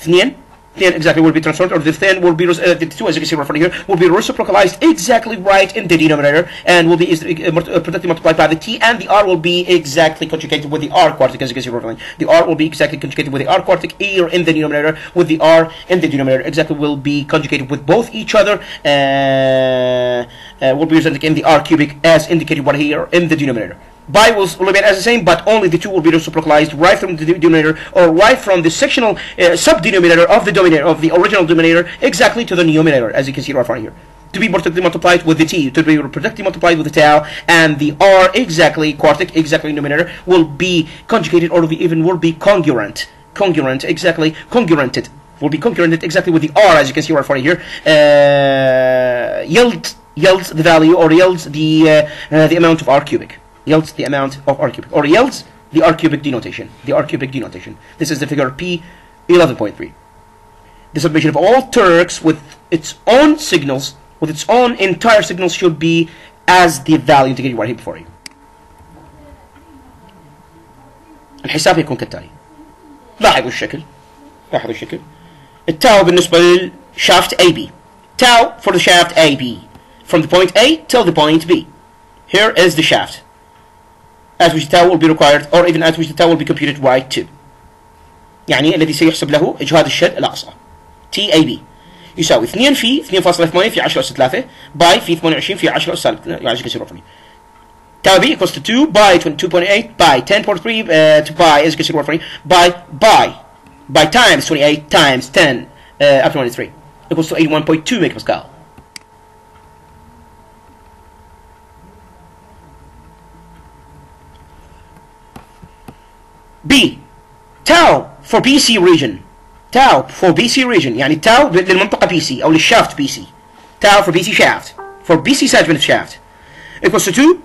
2 then exactly will be transformed, or the then will be, uh, the two, as you can see right from here, will be reciprocalized exactly right in the denominator, and will be uh, uh, multiplied by the t, and the r will be exactly conjugated with the r quartic, as you can see from here. The r will be exactly conjugated with the r quartic here in the denominator, with the r in the denominator, exactly will be conjugated with both each other, uh, uh, will be presented in the r cubic as indicated right here in the denominator by will remain as the same, but only the two will be reciprocalized right from the denominator or right from the sectional uh, sub-denominator of the denominator of the original denominator exactly to the numerator, as you can see right from here. To be productively multiplied with the t, to be productively multiplied with the tau, and the r exactly quartic exactly numerator will be conjugated or even will be congruent, congruent exactly congruented will be congruented exactly with the r, as you can see right from here. Uh, yields yields the value or yields the uh, uh, the amount of r cubic yields the amount of R cubic, or yields the R cubic denotation, the R cubic denotation. This is the figure P 11.3. The submission of all torques with its own signals, with its own entire signals should be as the value indicated right here before you. الحساب يكون كالتالي. لاحظوا الشكل. لاحظوا الشكل. التاو بالنسبة للشافت AB tau for the shaft AB from the point A till the point B. Here is the shaft. At which the tau will be required or even at which the tau will be computed right to يعني الذي سيحسب له إجهاد الشد الأقصى TAB يساوي 2 في 2.8 في 10 أس 3 باي في 28 في 10 أس يعني كسر رقمي tau B equals to 2 by 22.8 by 10.3 uh, to by as you can see رقمي by by by times 28 times 10 uh, up to 23 equals to 81.2 megapascal B tau for BC region tau for BC region يعني tau للمنطقة BC أو للشافت BC tau for BC shaft for BC segment of shaft equals to 2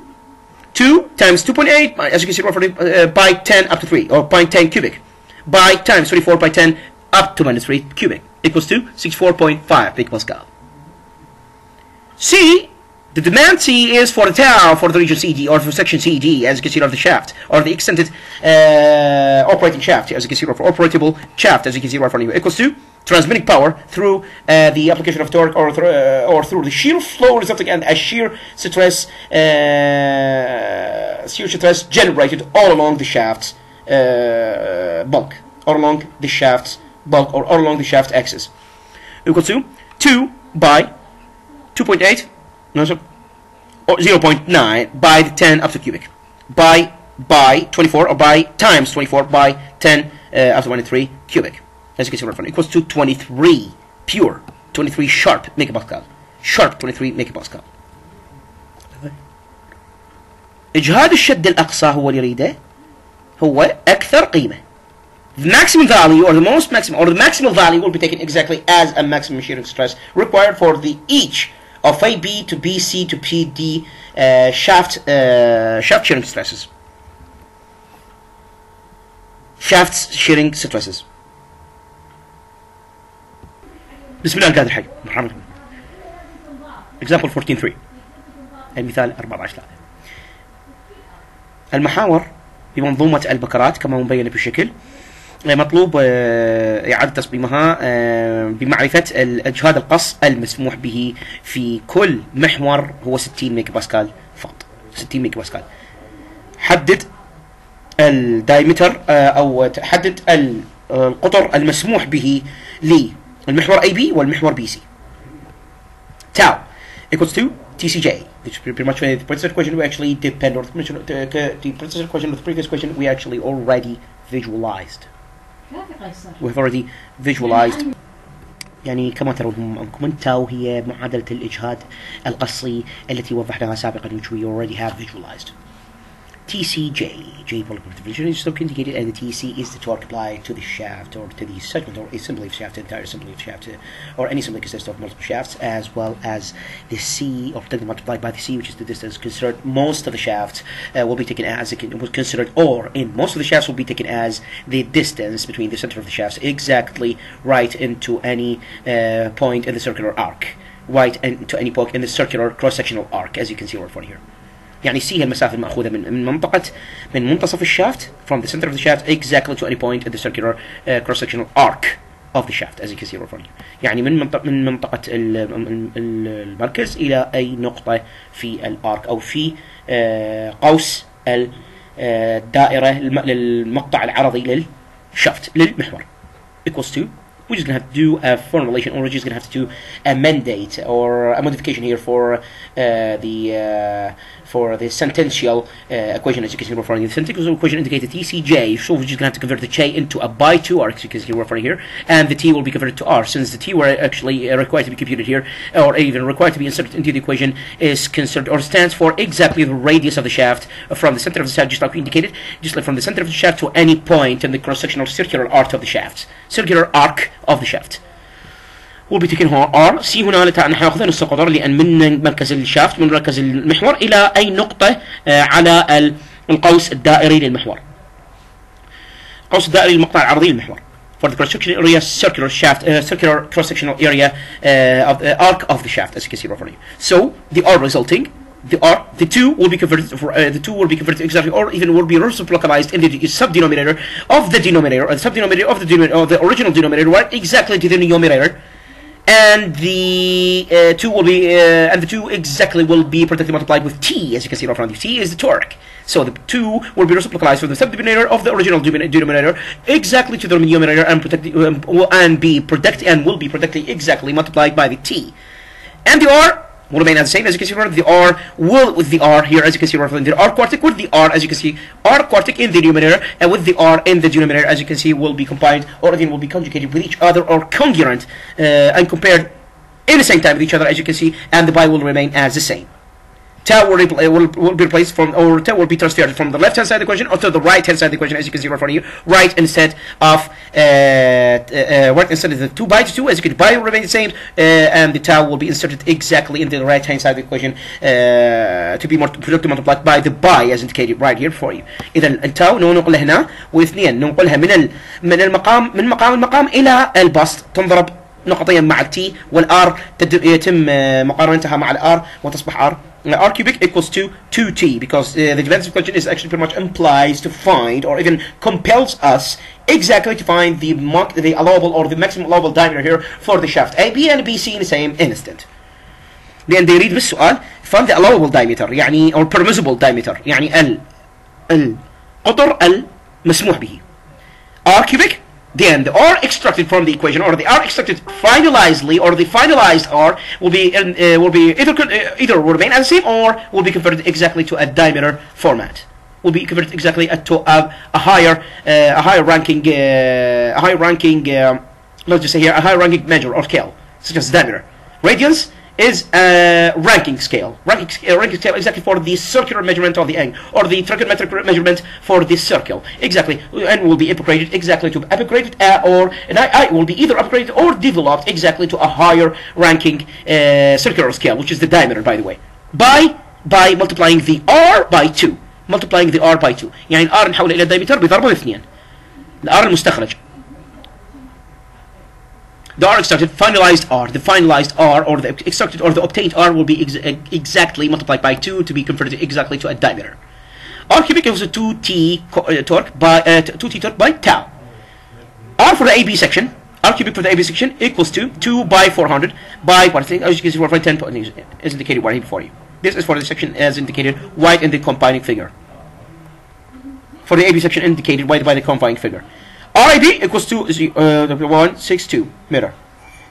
2 times 2.8 by- as you can see roughly uh, by 10 up to 3 or by 10 cubic by times 24 by 10 up to minus 3 cubic equals to 64.5 megapascal C the demand C is for the tau for the region CD or for section CD as you can see of the shaft or the extended uh, operating shaft as you can see for operatable shaft as you can see right of you. Equals to transmitting power through uh, the application of torque or through, uh, or through the shear flow resulting in a shear stress uh, shear stress generated all along the shaft's uh, bulk or along the shaft's bulk or all along the shaft axis. Equal to 2 by 2.8 no so or 0.9 by the 10 up to cubic by by 24 or by times 24 by 10 uh, up to 23 cubic as you can see right in front equals to 23 pure 23 sharp megapascal sharp 23 megapascal اجهاد الشد الاقصى هو اللي يريده هو اكثر قيمه the maximum value or the most maximum or the maximal value will be taken exactly as a maximum shearing stress required for the each of AB to BC to PD uh, shaft uh, shaft shearing stresses. Shaft shearing stresses. بسم الله القادر الحي مرحبا بكم. example 14.3 المثال 14 3 المحاور بمنظومة البكرات كما مبين بشكل مطلوب آه، إعادة تصميمها آه، بمعرفة الإجهاد القص المسموح به في كل محور هو 60 ميجا باسكال فقط 60 ميجا باسكال حدد الدايمتر آه، أو تحدد ال- القطر المسموح به للمحور اي بي والمحور بي سي tau equals to TCJ. Which pretty much the predecessor question we actually depend on the predecessor question of the previous question we actually already visualized. لا في قيصر We have already visualized يعني كما ترون أمامكم تاو هي معادلة الإجهاد القصي التي وضحناها سابقا which we already have visualized. TCJ, J polygon division is indicated and the TC is the torque applied to the shaft or to the segment or assembly of shaft, entire assembly of shaft, or any assembly consists of multiple shafts, as well as the C or potentially multiplied by the C, which is the distance considered. Most of the shafts uh, will be taken as it can- was considered, or in most of the shafts will be taken as the distance between the center of the shafts exactly right into any uh, point in the circular arc, right into any point in the circular cross-sectional arc, as you can see right from here. يعني C هي المسافة المأخوذة من من منطقة من منتصف الشافت from the center of the shaft exactly to any point in the circular uh, cross-sectional arc of the shaft as you can see right. يعني من منطقة من منطقة ال- ال- ال- المركز إلى أي نقطة في الأرك أو في آه، قوس ال- الدائرة الم- للمقطع العرضي للشافت للمحور equals to we're just gonna have to do a formulation or we're just gonna have to do a mandate or a modification here for uh, the uh, for the sentential uh, equation as you can see referring the sentential equation indicated TCJ so we're just gonna have to convert the J into a by 2 r as you can see referring here and the T will be converted to R. Since the T were actually uh, required to be computed here or even required to be inserted into the equation is considered or stands for exactly the radius of the shaft from the center of the shaft just like we indicated just like from the center of the shaft to any point in the cross-sectional circular arc of the shaft circular arc of the shaft will be taken هو R C هنا نحن ناخذها نص القطر لأن من مركز الشافت من مركز المحور إلى أي نقطة آه، على ال- القوس الدائري للمحور القوس الدائري للمقطع العرضي للمحور for the cross-sectional area circular shaft uh, circular cross-sectional area uh, of the arc of the shaft as you can see here so the R resulting the R the two will be converted for, uh, the two will be converted exactly or even will be reciprocalized in the subdenominator of the denominator or the subdenominator of the denominator of the original denominator right exactly to the numerator. And the uh, two will be uh, and the two exactly will be protected multiplied with t as you can see right from the t is the torque so the two will be reciprocalized from the subdenominator of the original denominator exactly to the numerator and protect um, and be protected and will be protected exactly multiplied by the t. And the r will remain as the same as you can see the r will with the r here as you can see from the r quartic with the r as you can see r quartic in the numerator and with the r in the denominator as you can see will be combined or again will be conjugated with each other or congruent uh, and compared in the same time with each other as you can see and the pi will remain as the same tau will, repl- will, will be replaced from, or tau will be transferred from the left hand side of the equation or to the right hand side of the equation, as you can see right in front of you, right instead of, uh, uh, right instead of the 2 by 2, as you can pi will remain the same, uh, and the tau will be inserted exactly into the right hand side of the equation uh, to be more productive multiplied by the pi as indicated right here for you. إذا التاو نو ننقلها هنا واثنين ننقلها من ال من المقام من مقام المقام إلى البسط تنضرب نقطيا مع التي والار يتم آه، مقارنتها مع الار وتصبح ار r cubic equals to 2t because uh, the defensive question is actually pretty much implies to find or even compels us exactly to find the mark, the allowable or the maximum allowable diameter here for the shaft AB and BC in the same instant. لأن they read بالسؤال find the allowable diameter يعني or permissible diameter يعني ال القطر المسموح به r cubic then the r extracted from the equation or the r extracted finalizedly or the finalized r will be uh, will be either uh, either will remain as the same or will be converted exactly to a diameter format. Will be converted exactly to a, a higher uh, a higher ranking uh, a higher ranking um, let's just say here a higher ranking measure or scale such as diameter. Radians is a ranking scale. Ranking, sc- uh, ranking scale exactly for the circular measurement of the angle, or the trigonometric measurement for the circle. Exactly, and will be upgraded exactly to upgraded, uh, or and I, I will be either upgraded or developed exactly to a higher ranking uh, circular scale, which is the diameter, by the way, by by multiplying the r by 2 multiplying the r by 2 يعني الار نحوله الى diameter بضربه باثنين الار المستخرج the R extracted finalized R, the finalized R or the extracted or the obtained R will be ex- exactly multiplied by 2 to be converted exactly to a diameter. R cubic equals to 2t uh, torque by uh, 2t torque by tau. R for the AB section, R cubic for the AB section equals to 2 by 400 by what I think as you can see 10 point is indicated right here for you. This is for the section as indicated white in the combining figure. For the AB section indicated white by the combining figure. RAB equals to uh, 162 meter.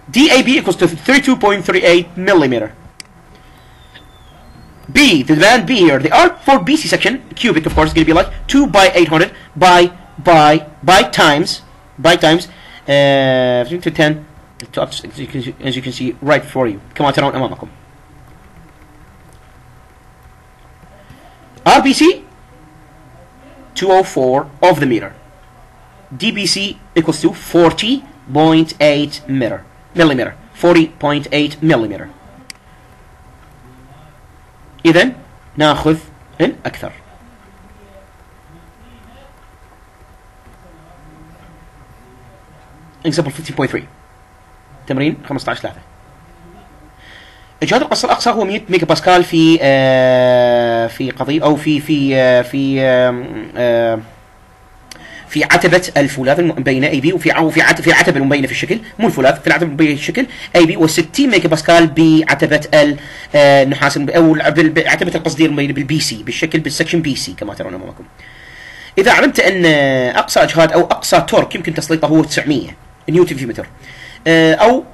DAB equals to 32.38 millimeter. B, the band B here, the R for BC section, cubic of course, is going to be like 2 by 800 by, by, by times, by times, uh, to 10, to up, as, you can, as you can see right for you. كما ترون أمامكم. RBC, 204 of the meter. DBC equals to 40.8 meter millimeter 40.8 millimeter. إذا نأخذ الأكثر. Example 15.3 تمرين 15 3 اجهاد القص الأقصى هو 100 ميجا باسكال في آه في قضيب أو في في آه في آه آه في عتبة الفولاذ المبينة اي بي وفي وفي عتبة في عتبة المبينة في الشكل مو الفولاذ في العتبة المبينة في الشكل اي بي و60 ميجا باسكال بعتبة النحاس أو عتبة القصدير المبينة بالبي سي بالشكل بالسكشن بي سي كما ترون أمامكم. إذا علمت أن أقصى اجهاد أو أقصى تورك يمكن تسليطه هو 900 نيوتن في متر أو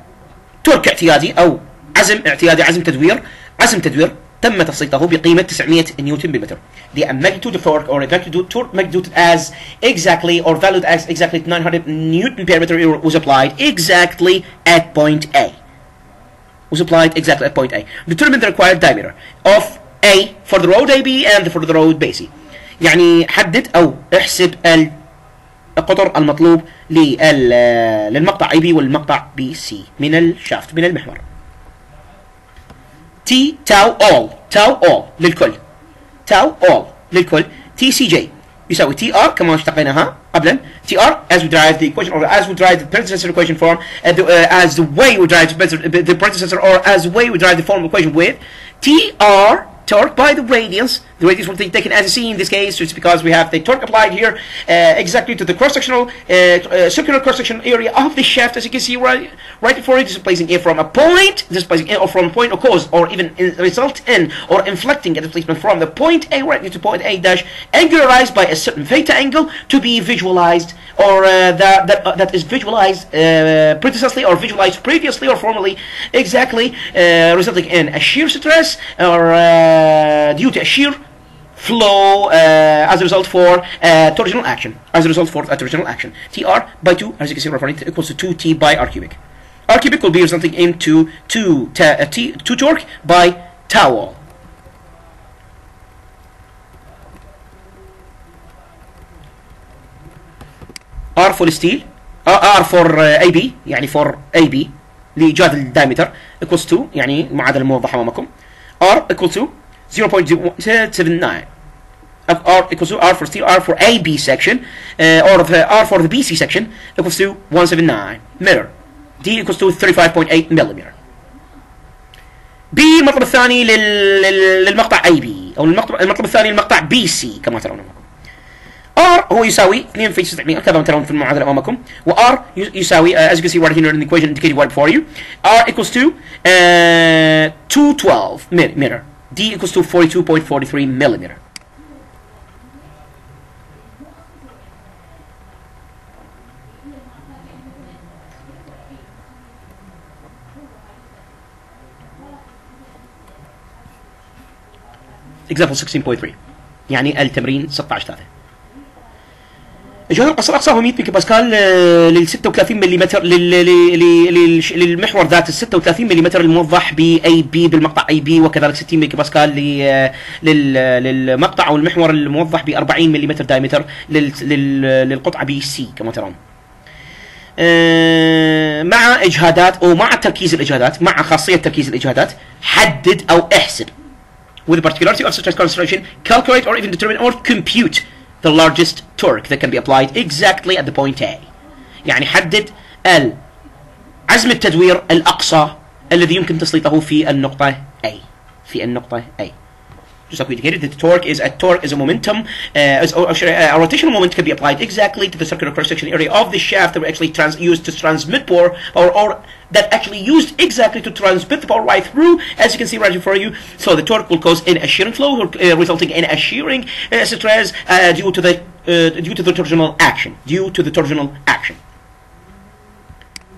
تورك اعتيادي أو عزم اعتيادي عزم تدوير عزم تدوير تم تسليطه بقيمة 900 نيوتن بمتر. The magnitude of torque or magnitude torque magnitude as exactly or valued as exactly 900 newton per meter was applied exactly at point A. Was applied exactly at point A. Determine the required diameter of A for the road AB and for the road BC. يعني حدد أو احسب القطر المطلوب للمقطع AB والمقطع BC من الشافت من المحور. تي تاو اول تاو اول للكل تاو اول للكل تي سي جي يساوي تي ار كما اشتقيناها قبلا تي ار as we derive the equation or as we derive the predecessor equation form uh, the, uh, as the way we derive the predecessor or as the way we derive the form equation with t r torque by the radius. The radius will be taken as a c in this case. It's because we have the torque applied here uh, exactly to the cross-sectional, uh, uh, circular cross-sectional area of the shaft, as you can see right, right before it is placing it from a point, displacing it from point or cause, or even result in or inflecting a displacement from the point A right to point A dash, angularized by a certain theta angle to be visualized or uh, that that, uh, that is visualized uh, precisely or visualized previously or formally exactly resulting in a shear stress or due to a shear flow uh, as a result for uh, torsional action, as a result for a torsional action. Tr by 2, as you can see, referring to equals to 2t by r cubic. r cubic will be resulting into 2, t, uh, t, 2 torque by tau all. R for steel uh, R for uh, AB يعني for AB لإيجاد الدايمتر equals to يعني المعادلة الموضحة أمامكم R equals to 0.079 R equals to R for steel R for AB section uh, or the R for the BC section equals to 179 meter D equals to 35.8 millimeter B المطلب الثاني لل... لل- للمقطع AB أو المطلب, المطلب الثاني للمقطع BC كما ترون أمامكم R هو يساوي 2 في 900 كما ترون في المعادلة أمامكم و R يس- يساوي uh, as you can see right here in the equation indicated right before you R equals to uh, 212 mi- meter D equals to 42.43 millimeter example 16.3 يعني التمرين 16 3 الجهد القصر الاقصى هو 100 ميجا باسكال آه، لل 36 ملم للمحور ذات ال 36 ملم الموضح ب اي بي بالمقطع اي بي وكذلك 60 ميجا باسكال آه، لل- للمقطع أو المحور الموضح ب 40 ملم دايمتر لل- لل- للقطعة بي سي كما ترون. آه، مع إجهادات أو مع تركيز الإجهادات مع خاصية تركيز الإجهادات حدد أو احسب with particularity of such a concentration, calculate or even determine or compute the largest torque that can be applied exactly at the point A. يعني حدد ال عزم التدوير الأقصى الذي يمكن تسليطه في النقطة A. في النقطة A. Just like we indicated, the torque is a torque is a momentum, uh, is, actually, a rotational moment can be applied exactly to the circular cross-section area of the shaft that we actually trans used to transmit power, or, or that actually used exactly to transmit the power right through, as you can see right in front of you. So the torque will cause in a shearing flow, uh, resulting in a shearing uh, stress uh, due to the uh, due to the torsional action, due to the torsional action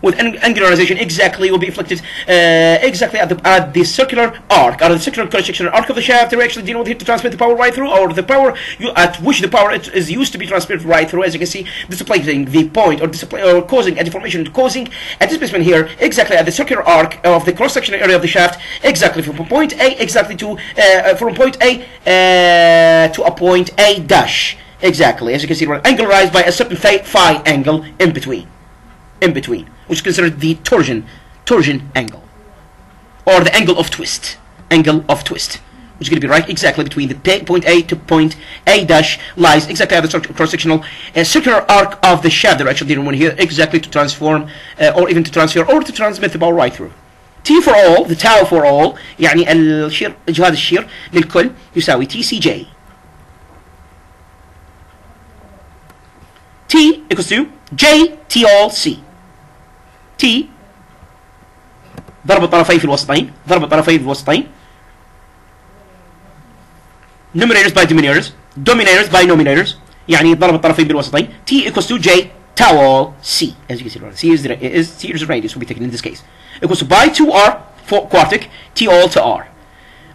with angularization exactly will be inflicted uh, exactly at the at the circular arc or the circular cross-sectional arc of the shaft they're actually dealing with here to transmit the power right through or the power you, at which the power it is used to be transmitted right through. As you can see displacing the point or or causing a deformation causing a displacement here exactly at the circular arc of the cross-sectional area of the shaft exactly from point A exactly to uh, from point A uh, to a point A dash exactly. As you can see angularized by a certain phi angle in between in between, which is considered the torsion, torsion angle, or the angle of twist, angle of twist, which is going to be right exactly between the pa- point A to point A dash lies exactly at the circ- cross-sectional uh, circular arc of the shaft direction. They want here exactly to transform uh, or even to transfer or to transmit the power right through. T for all, the tau for all, يعني الشير إجهاد الشير للكل يساوي T C J. T equals to J T all C. T. ضرب الطرفين في الوسطين ضرب الطرفين في الوسطين numerators by denominators dominators by nominators يعني ضرب الطرفين بالوسطين t equals to j tau c as you can see right c is the is c is the radius will be taken in this case. Equals to by 2r for quartic t all to r.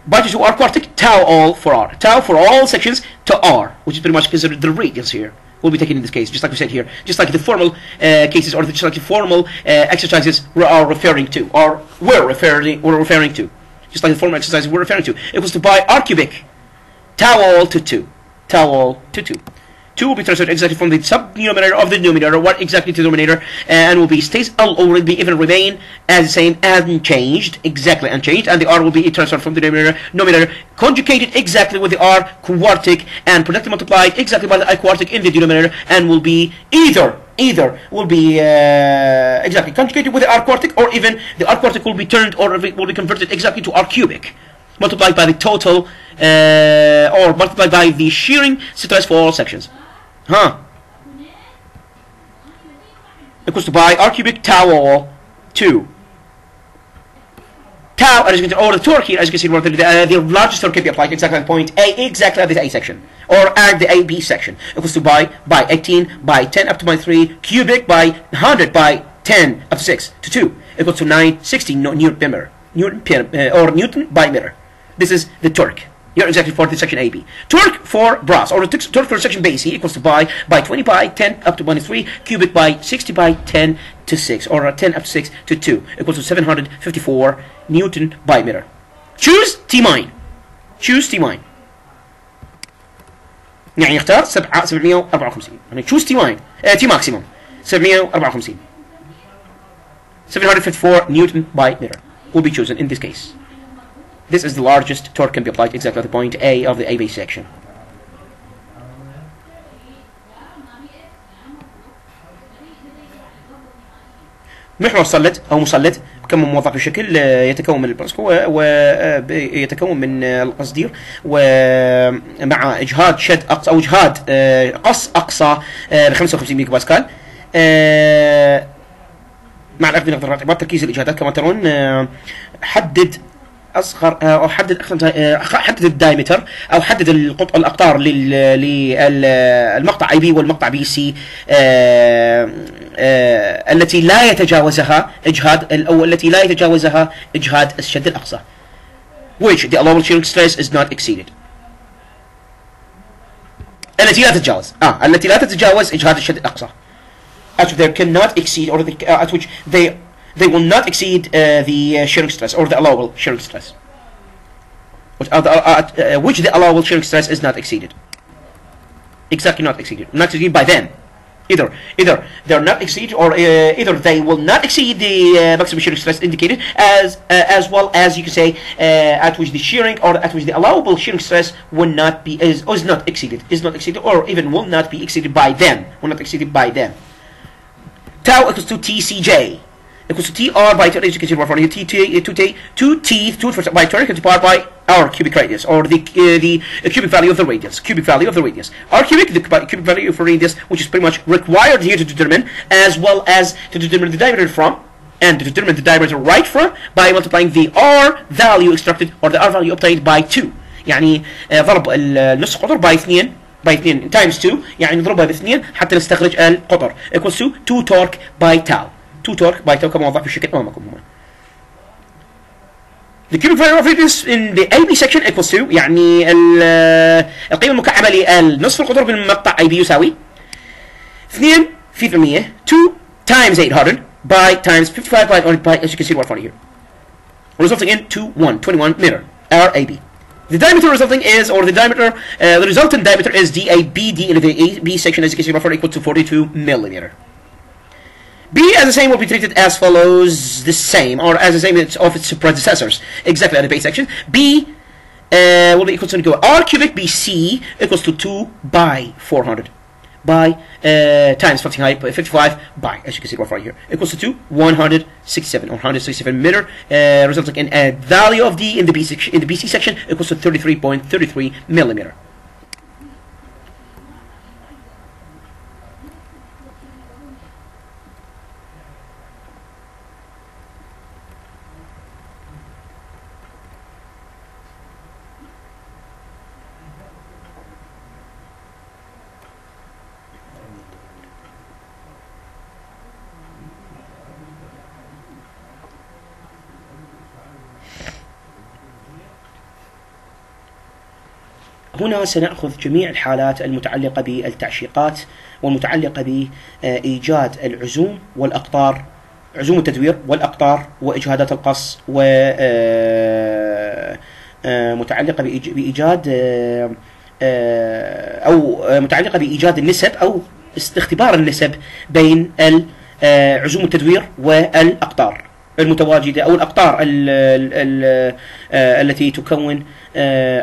By 2r quartic tau all for r. Tau for all sections to r which is pretty much considered the radius here will be taken in this case, just like we said here, just like the formal uh, cases or just like the formal uh, exercises we are referring to, or we're referring we're referring to, just like the formal exercises we're referring to. It was to buy r cubic, tau to two, all to two. Two will be transferred exactly from the subdenominator of the denominator, what exactly to the denominator, and will be stays or will be even remain as the same unchanged, exactly unchanged, and the r will be transferred from the denominator, denominator conjugated exactly with the r quartic and productive multiplied exactly by the i quartic in the denominator, and will be either either will be uh, exactly conjugated with the r quartic, or even the r quartic will be turned or will be converted exactly to r cubic multiplied by the total uh, or multiplied by the shearing stress for all sections. Huh. Equals to by r cubic tau all 2. Tau, as you can see, or the torque here, as you can see, the, uh, the largest torque can be applied exactly at point A, exactly at the A section, or at the AB section. Equals to by, by 18, by 10 up to by 3, cubic by 100 by 10 up to 6 to 2, equals to 960 no, Newton per meter. Newton per, uh, or Newton by meter. This is the torque. Here exactly for the section AB. Torque for brass, or the t- torque for section BC equals to by by 20 by 10 up to minus 3, cubic by 60 by 10 to 6, or uh, 10 up to 6 to 2, equals to 754 Newton by meter. Choose T mine. Choose T mine. يعني يختار 7 754 يعني choose T mine uh, T maximum 754 754 newton by meter will be chosen in this case This is the largest torque can be applied exactly at the point A of the A base section. محور صلد أو مسلد كم موظف بشكل آه، يتكون من البلاسكو ويتكون من آه، القصدير ومع إجهاد شد أقصى أو إجهاد آه، قص أقصى آه، ل 55 ميجا باسكال آه، مع الاخذ بنقطة الاعتبار تركيز الإجهادات كما ترون آه، حدد أصغر آه، أو حدد آه، حدد الدايمتر أو حدد الأقطار للمقطع اي بي والمقطع بي سي التي لا يتجاوزها إجهاد أو التي لا يتجاوزها إجهاد الشد الأقصى. Which the allowable shearing stress is not exceeded. التي لا تتجاوز. آه التي لا تتجاوز إجهاد الشد الأقصى. At which they cannot exceed or the, uh, at which they they will not exceed uh, the uh, shearing stress or the allowable shearing stress. Which, uh, the, uh, uh, uh, which the allowable shearing stress is not exceeded. Exactly not exceeded. Not exceeded by them. Either either they're not exceed or either they will not exceed the maximum shearing stress indicated as as well as you can say at which the shearing or at which the allowable shearing stress will not be is, is not exceeded is not exceeded or even will not be exceeded by them. Will not exceeded by them. Tau equals to tcj equals to tr by turn as you can see from here t t to t two t two by turn equals to power by our cubic radius or the uh, the uh, cubic value of the radius cubic value of the radius our cubic the cu- cubic value of the radius which is pretty much required here to determine as well as to determine the diameter from and to determine the diameter right from by multiplying the r value extracted or the r value obtained by 2 يعني آه، ضرب ال- النص قطر by 2 by 2 times 2 يعني نضربها باثنين حتى نستخرج القطر equals to 2 torque by tau 2 torque by tau كما وضح في الشكل امامكم هنا The cubic value of radius in the AB section equals to يعني ال- القيمة المكعبة للنصف القطر بالمقطع AB يساوي 2 في 8 2 times 800 by times 55 by, by as you can see right in front of you resulting in 2 1 21 meter RAB the diameter resulting is or the diameter uh, the resultant diameter is DABD in the AB section as you can see right in front equal to 42 millimeter B as the same will be treated as follows the same or as the same of its predecessors. Exactly at the base section. B uh, will be equal to R cubic BC equals to 2 by 400 by uh, times 55, 55 by as you can see right here. Equals to 2 167 or 167 meter uh, resulting in a value of D in the in the BC section equals to 33.33 millimeter هنا سنأخذ جميع الحالات المتعلقة بالتعشيقات والمتعلقة بإيجاد العزوم والأقطار عزوم التدوير والأقطار وإجهادات القص و آه، آه، متعلقة بإيج- بإيجاد آه، أو متعلقة بإيجاد النسب أو اختبار النسب بين عزوم التدوير والأقطار المتواجدة أو الأقطار ال ال ال التي تكون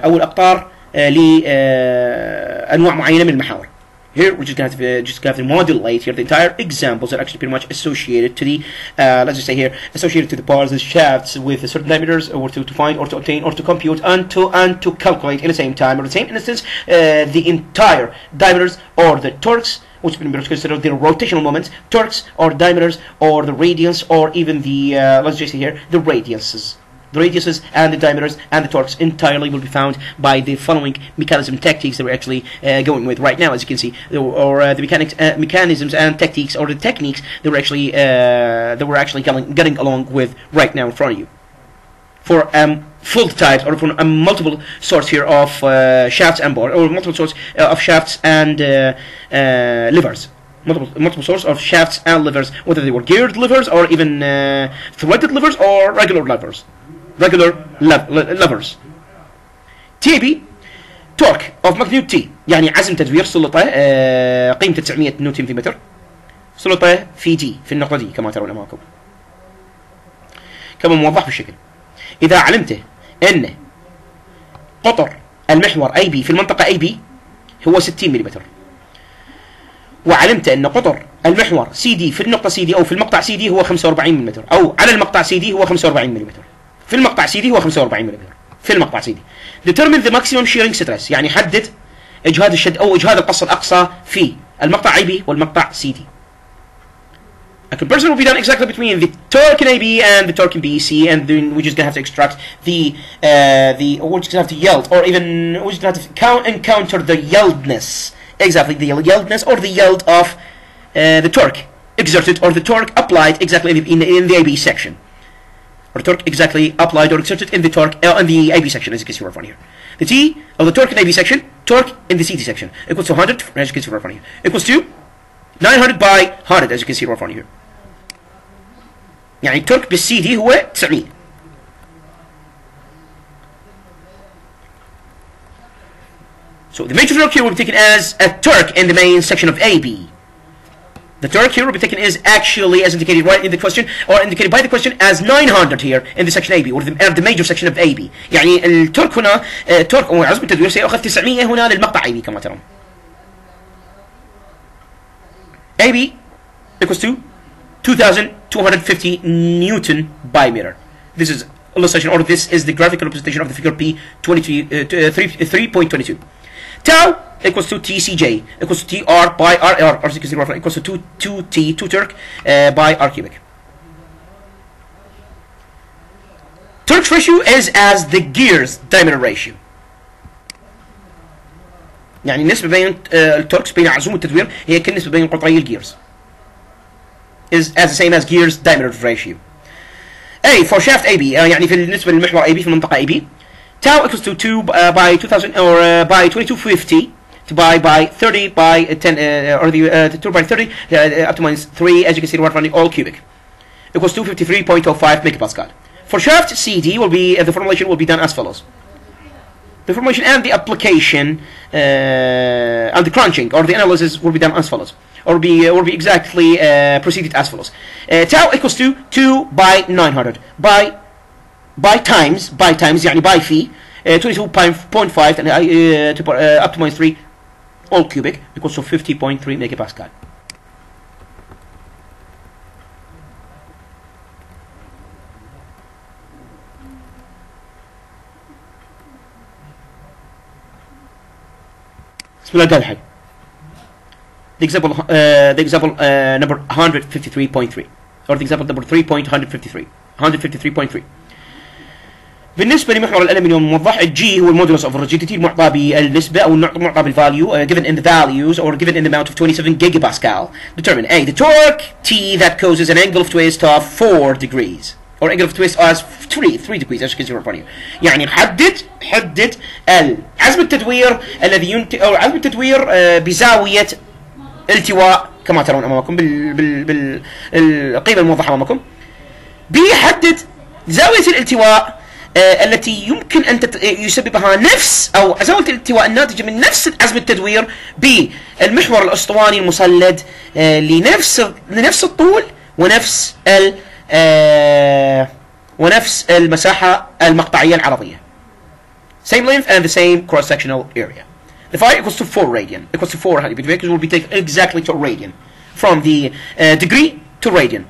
أو الأقطار آه، لأنواع معينة من المحاور. Here we're just going to just going to modulate here the entire examples that are actually pretty much associated to the uh, let's just say here associated to the bars the shafts with certain diameters or to, to find or to obtain or to compute and to and to calculate in the same time or the same instance uh, the entire diameters or the torques which can be considered the rotational moments torques or diameters or the radiance or even the uh, let's just say here the radiuses the radiuses and the diameters and the torques entirely will be found by the following mechanism techniques that we're actually uh, going with right now, as you can see, or, uh, the mechanics, uh, mechanisms and techniques, or the techniques that we're actually uh, that we're actually getting, getting along with right now in front of you. For um, full types or for a multiple sorts here of uh, shafts and bore, or multiple sorts uh, of shafts and uh, uh, livers. Multiple, multiple source of shafts and livers, whether they were geared livers or even threaded livers or regular livers regular le- levers TAB torque of magnitude T يعني عزم تدوير سلطة آه، قيمته 900 نيوتن في متر. سلطة في دي في النقطة دي كما ترون أمامكم. كما موضح بالشكل إذا علمت أن قطر المحور أي بي في المنطقة أي بي هو 60 ملم وعلمت أن قطر المحور سي دي في النقطة سي دي أو في المقطع سي دي هو 45 ملم أو على المقطع سي دي هو 45 ملم في المقطع سي دي هو 45 ملم في المقطع سي دي determine the maximum shearing stress يعني حدد اجهاد الشد أو اجهاد القص الاقصى في المقطع اي بي والمقطع سي دي A comparison will be done exactly between the torque in AB and the torque in BC, and then we're just gonna have to extract the uh, the we're just gonna have to yield, or even we're just gonna have to count encounter the yieldness, exactly the yieldness or the yield of uh, the torque exerted or the torque applied exactly in the, in the AB section, or torque exactly applied or exerted in the torque uh, in the AB section, as you can see right from here. The T of the torque in AB section, torque in the CD section equals to 100, as you can see right from here, equals to 900 by 100 as you can see right from here. يعني التورك بالسي دي هو 900 So the major torque here will be taken as a torque in the main section of AB. The torque here will be taken is actually, as indicated right in the question, or indicated by the question, as 900 here in the section AB, or the, the major section of AB. يعني الترك هنا هو عزم التدوير سيأخذ 900 هنا للمقطع AB كما ترون. AB equals to 2250 Newton by meter. This is illustration, or this is the graphical representation of the figure P 23.22. Uh, uh, 3 Tau equals to TCJ equals to TR by RR, R equals to 2, 2T, 2 torque uh, by R cubic. Torque's ratio is as the gear's diameter ratio. يعني النسبة بين uh, التوركس بين عزوم التدوير هي كالنسبة بين قطعي الجيرز. is as the same as gears diameter ratio. A for shaft AB uh, يعني في النسبة للمحور AB في المنطقة AB tau equals to 2 uh, by 2000 or uh, by 2250 to by by 30 by 10 uh, or the uh, 2 by 30 uh, up to minus 3 as you can see right running all cubic equals 253.05 megapascal. For shaft CD will be uh, the formulation will be done as follows. The formulation and the application uh, and the crunching or the analysis will be done as follows or be or be exactly uh, proceeded as follows. Uh, tau equals to 2 by 900 by by times by times يعني by phi uh, 22.5 and uh, to, uh, up to minus 3 all cubic equals to 50.3 megapascal. بسم الله قال حاجة the example uh, the example uh, number 153.3 or the example number 3.153 153.3 بالنسبة لمحور الألمنيوم الموضح الجي هو المودولس of rigidity المعطى بالنسبة أو المعطى بالvalue uh, given in the values or given in the amount of 27 gigapascal. Determine A the torque. T that causes an angle of twist of 4 degrees. Or angle of twist as 3 3 degrees. As you can see right يعني حدد حدد عزم التدوير الذي ينتج أو عزم التدوير uh, بزاوية التواء كما ترون أمامكم بال بال بالقيمه الموضحة أمامكم. بيحدد زاوية الالتواء. التي يمكن أن تت... يسببها نفس أو زاويه الالتواء الناتجة من نفس عزم التدوير بالمحور الأسطواني المسلد آه لنفس لنفس الطول ونفس ال آه ونفس المساحة المقطعية العرضية. Same length and the same cross sectional area. The phi equals to 4 radian. Equals to 4 honey because will be taken exactly to radian. From the uh, degree to radian.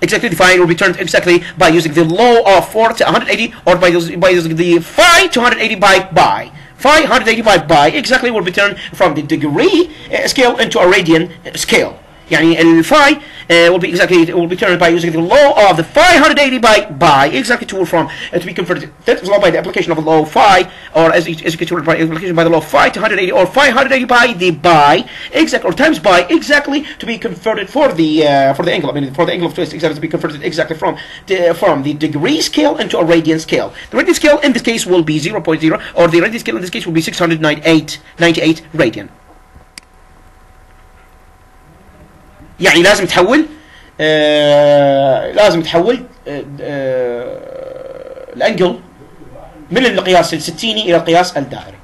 Exactly the phi will be turned exactly by using the law of 4 to 180 or by using, by using the phi to 180 by by. Phi 180 by by exactly will be turned from the degree uh, scale into a radian uh, scale. يعني الفاي uh, will be exactly it will be determined by using the law of the phi 180 by by exactly to from uh, to be converted that is law by the application of the law phi or as you can by application by the law phi to 180 or 580 by the by exact or times by exactly to be converted for the uh, for the angle I mean for the angle of twist exactly to be converted exactly from the from the degree scale into a radian scale. The radian scale in this case will be 0.0 or the radian scale in this case will be 698 98 radian يعني لازم تحول آه لازم تحول آه آه الانجل من القياس الستيني إلى القياس الدائري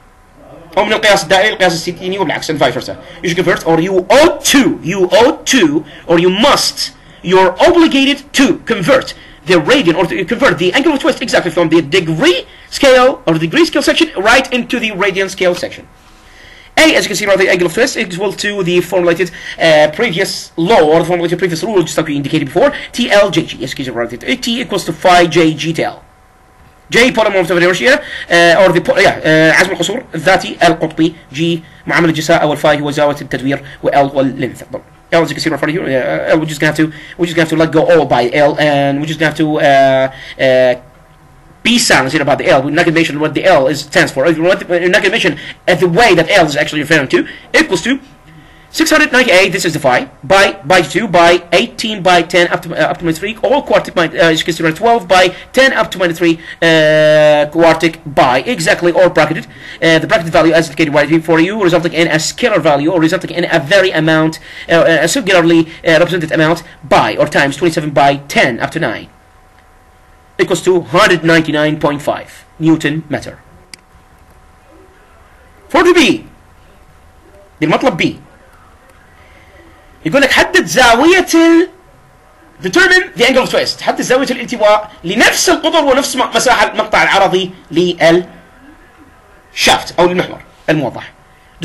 أو من القياس الدائري للقياس الستيني وبالعكس and vice versa you should convert or you ought to you ought to or you must you're obligated to convert the radian or to convert the angle of twist exactly from the degree scale or degree scale section right into the radian scale section A, as you can see right, the angle of twist is equal to the formulated uh, previous law or the formulated previous rule just like we indicated before, TLJG. As you can see right, T equals to phi JG tail. J polymorph of inertia uh, or the po- yeah, uh, عزم القصور الذاتي القطبي G معامل الجساء أو الفاي هو زاوية التدوير و L هو اللينث L as you can see right in front of you uh, L we're just gonna have to we're just gonna have to let go all by L and we're just gonna have to uh, uh, be silent here about the L. We're not going to mention what the L is stands for. We're not going to mention uh, the way that L is actually referring to. Equals to 698. This is the phi by by two by 18 by 10 up to uh, up to minus three. All quartic by uh, see right 12 by 10 up to minus three uh, quartic by exactly or bracketed. Uh, the bracketed value as indicated right for you resulting in a scalar value or resulting in a very amount uh, a singularly uh, represented amount by or times 27 by 10 up to 9 equals to 199.5 نيوتن متر. For the B دي المطلب B يقول لك حدد زاوية ال determine the angle of twist حدد زاوية الالتواء لنفس القطر ونفس مساحة المقطع العرضي للشافت أو المحور الموضح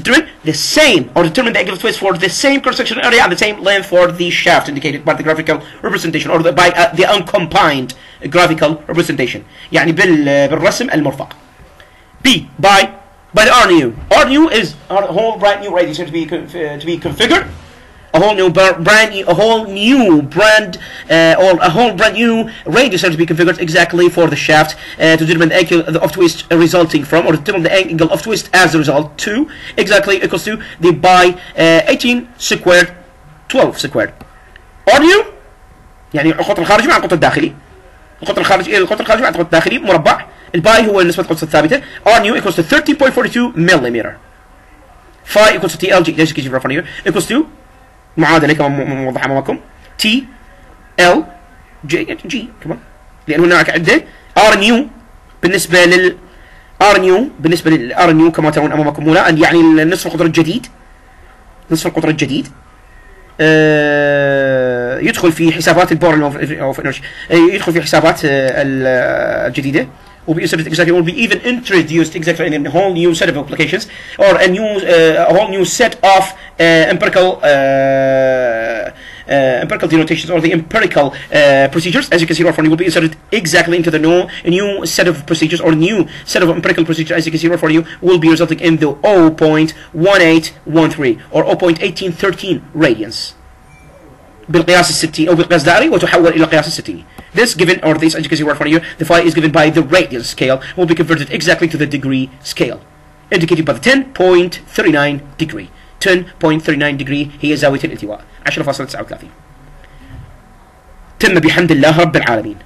determine the same or determine the angle of twist for the same cross section area and the same length for the shaft indicated by the graphical representation or the, by uh, the uncombined graphical representation يعني بال بالرسم المرفق B by by the RNU RNU is a whole brand new radius to be conf- uh, to be configured a whole new br- brand new, a whole new brand uh, or a whole brand new radius to be configured exactly for the shaft uh, to determine the angle of twist resulting from or determine the angle of twist as a result to exactly equals to the by uh, 18 squared 12 squared RNU يعني القطر الخارجي مع القطر الداخلي القطر الخارجي القطر الخارجي مع القطر الداخلي مربع الباي هو نسبة القطر الثابتة R new equals to 13.42 millimeter phi equals to TLG ليش كيجي في here equals to معادله كمان موضحه أمامكم. تي ال جي جي كمان. لأن هناك عدة. ار نيو بالنسبة لل ار نيو بالنسبة للار نيو كما ترون أمامكم هنا. يعني نصف القطر الجديد. نصف القطر الجديد. آه، يدخل في حسابات البور اوف انرجي يدخل في حسابات آه، الجديدة. will be inserted exactly will be even introduced exactly in a whole new set of applications or a new uh, a whole new set of uh, empirical uh, uh, empirical denotations or the empirical uh, procedures as you can see right from you will be inserted exactly into the new a new set of procedures or new set of empirical procedures as you can see right from you will be resulting in the 0.1813 or 0.1813 radians بالقياس الستي او بالقياس الدائري وتحول الى قياس الستيني. This given or this as you can see right in front of you, the phi is given by the radian scale will be converted exactly to the degree scale indicated by the 10.39 degree. 10.39 degree هي زاوية الالتواء 10.39 تم بحمد الله رب العالمين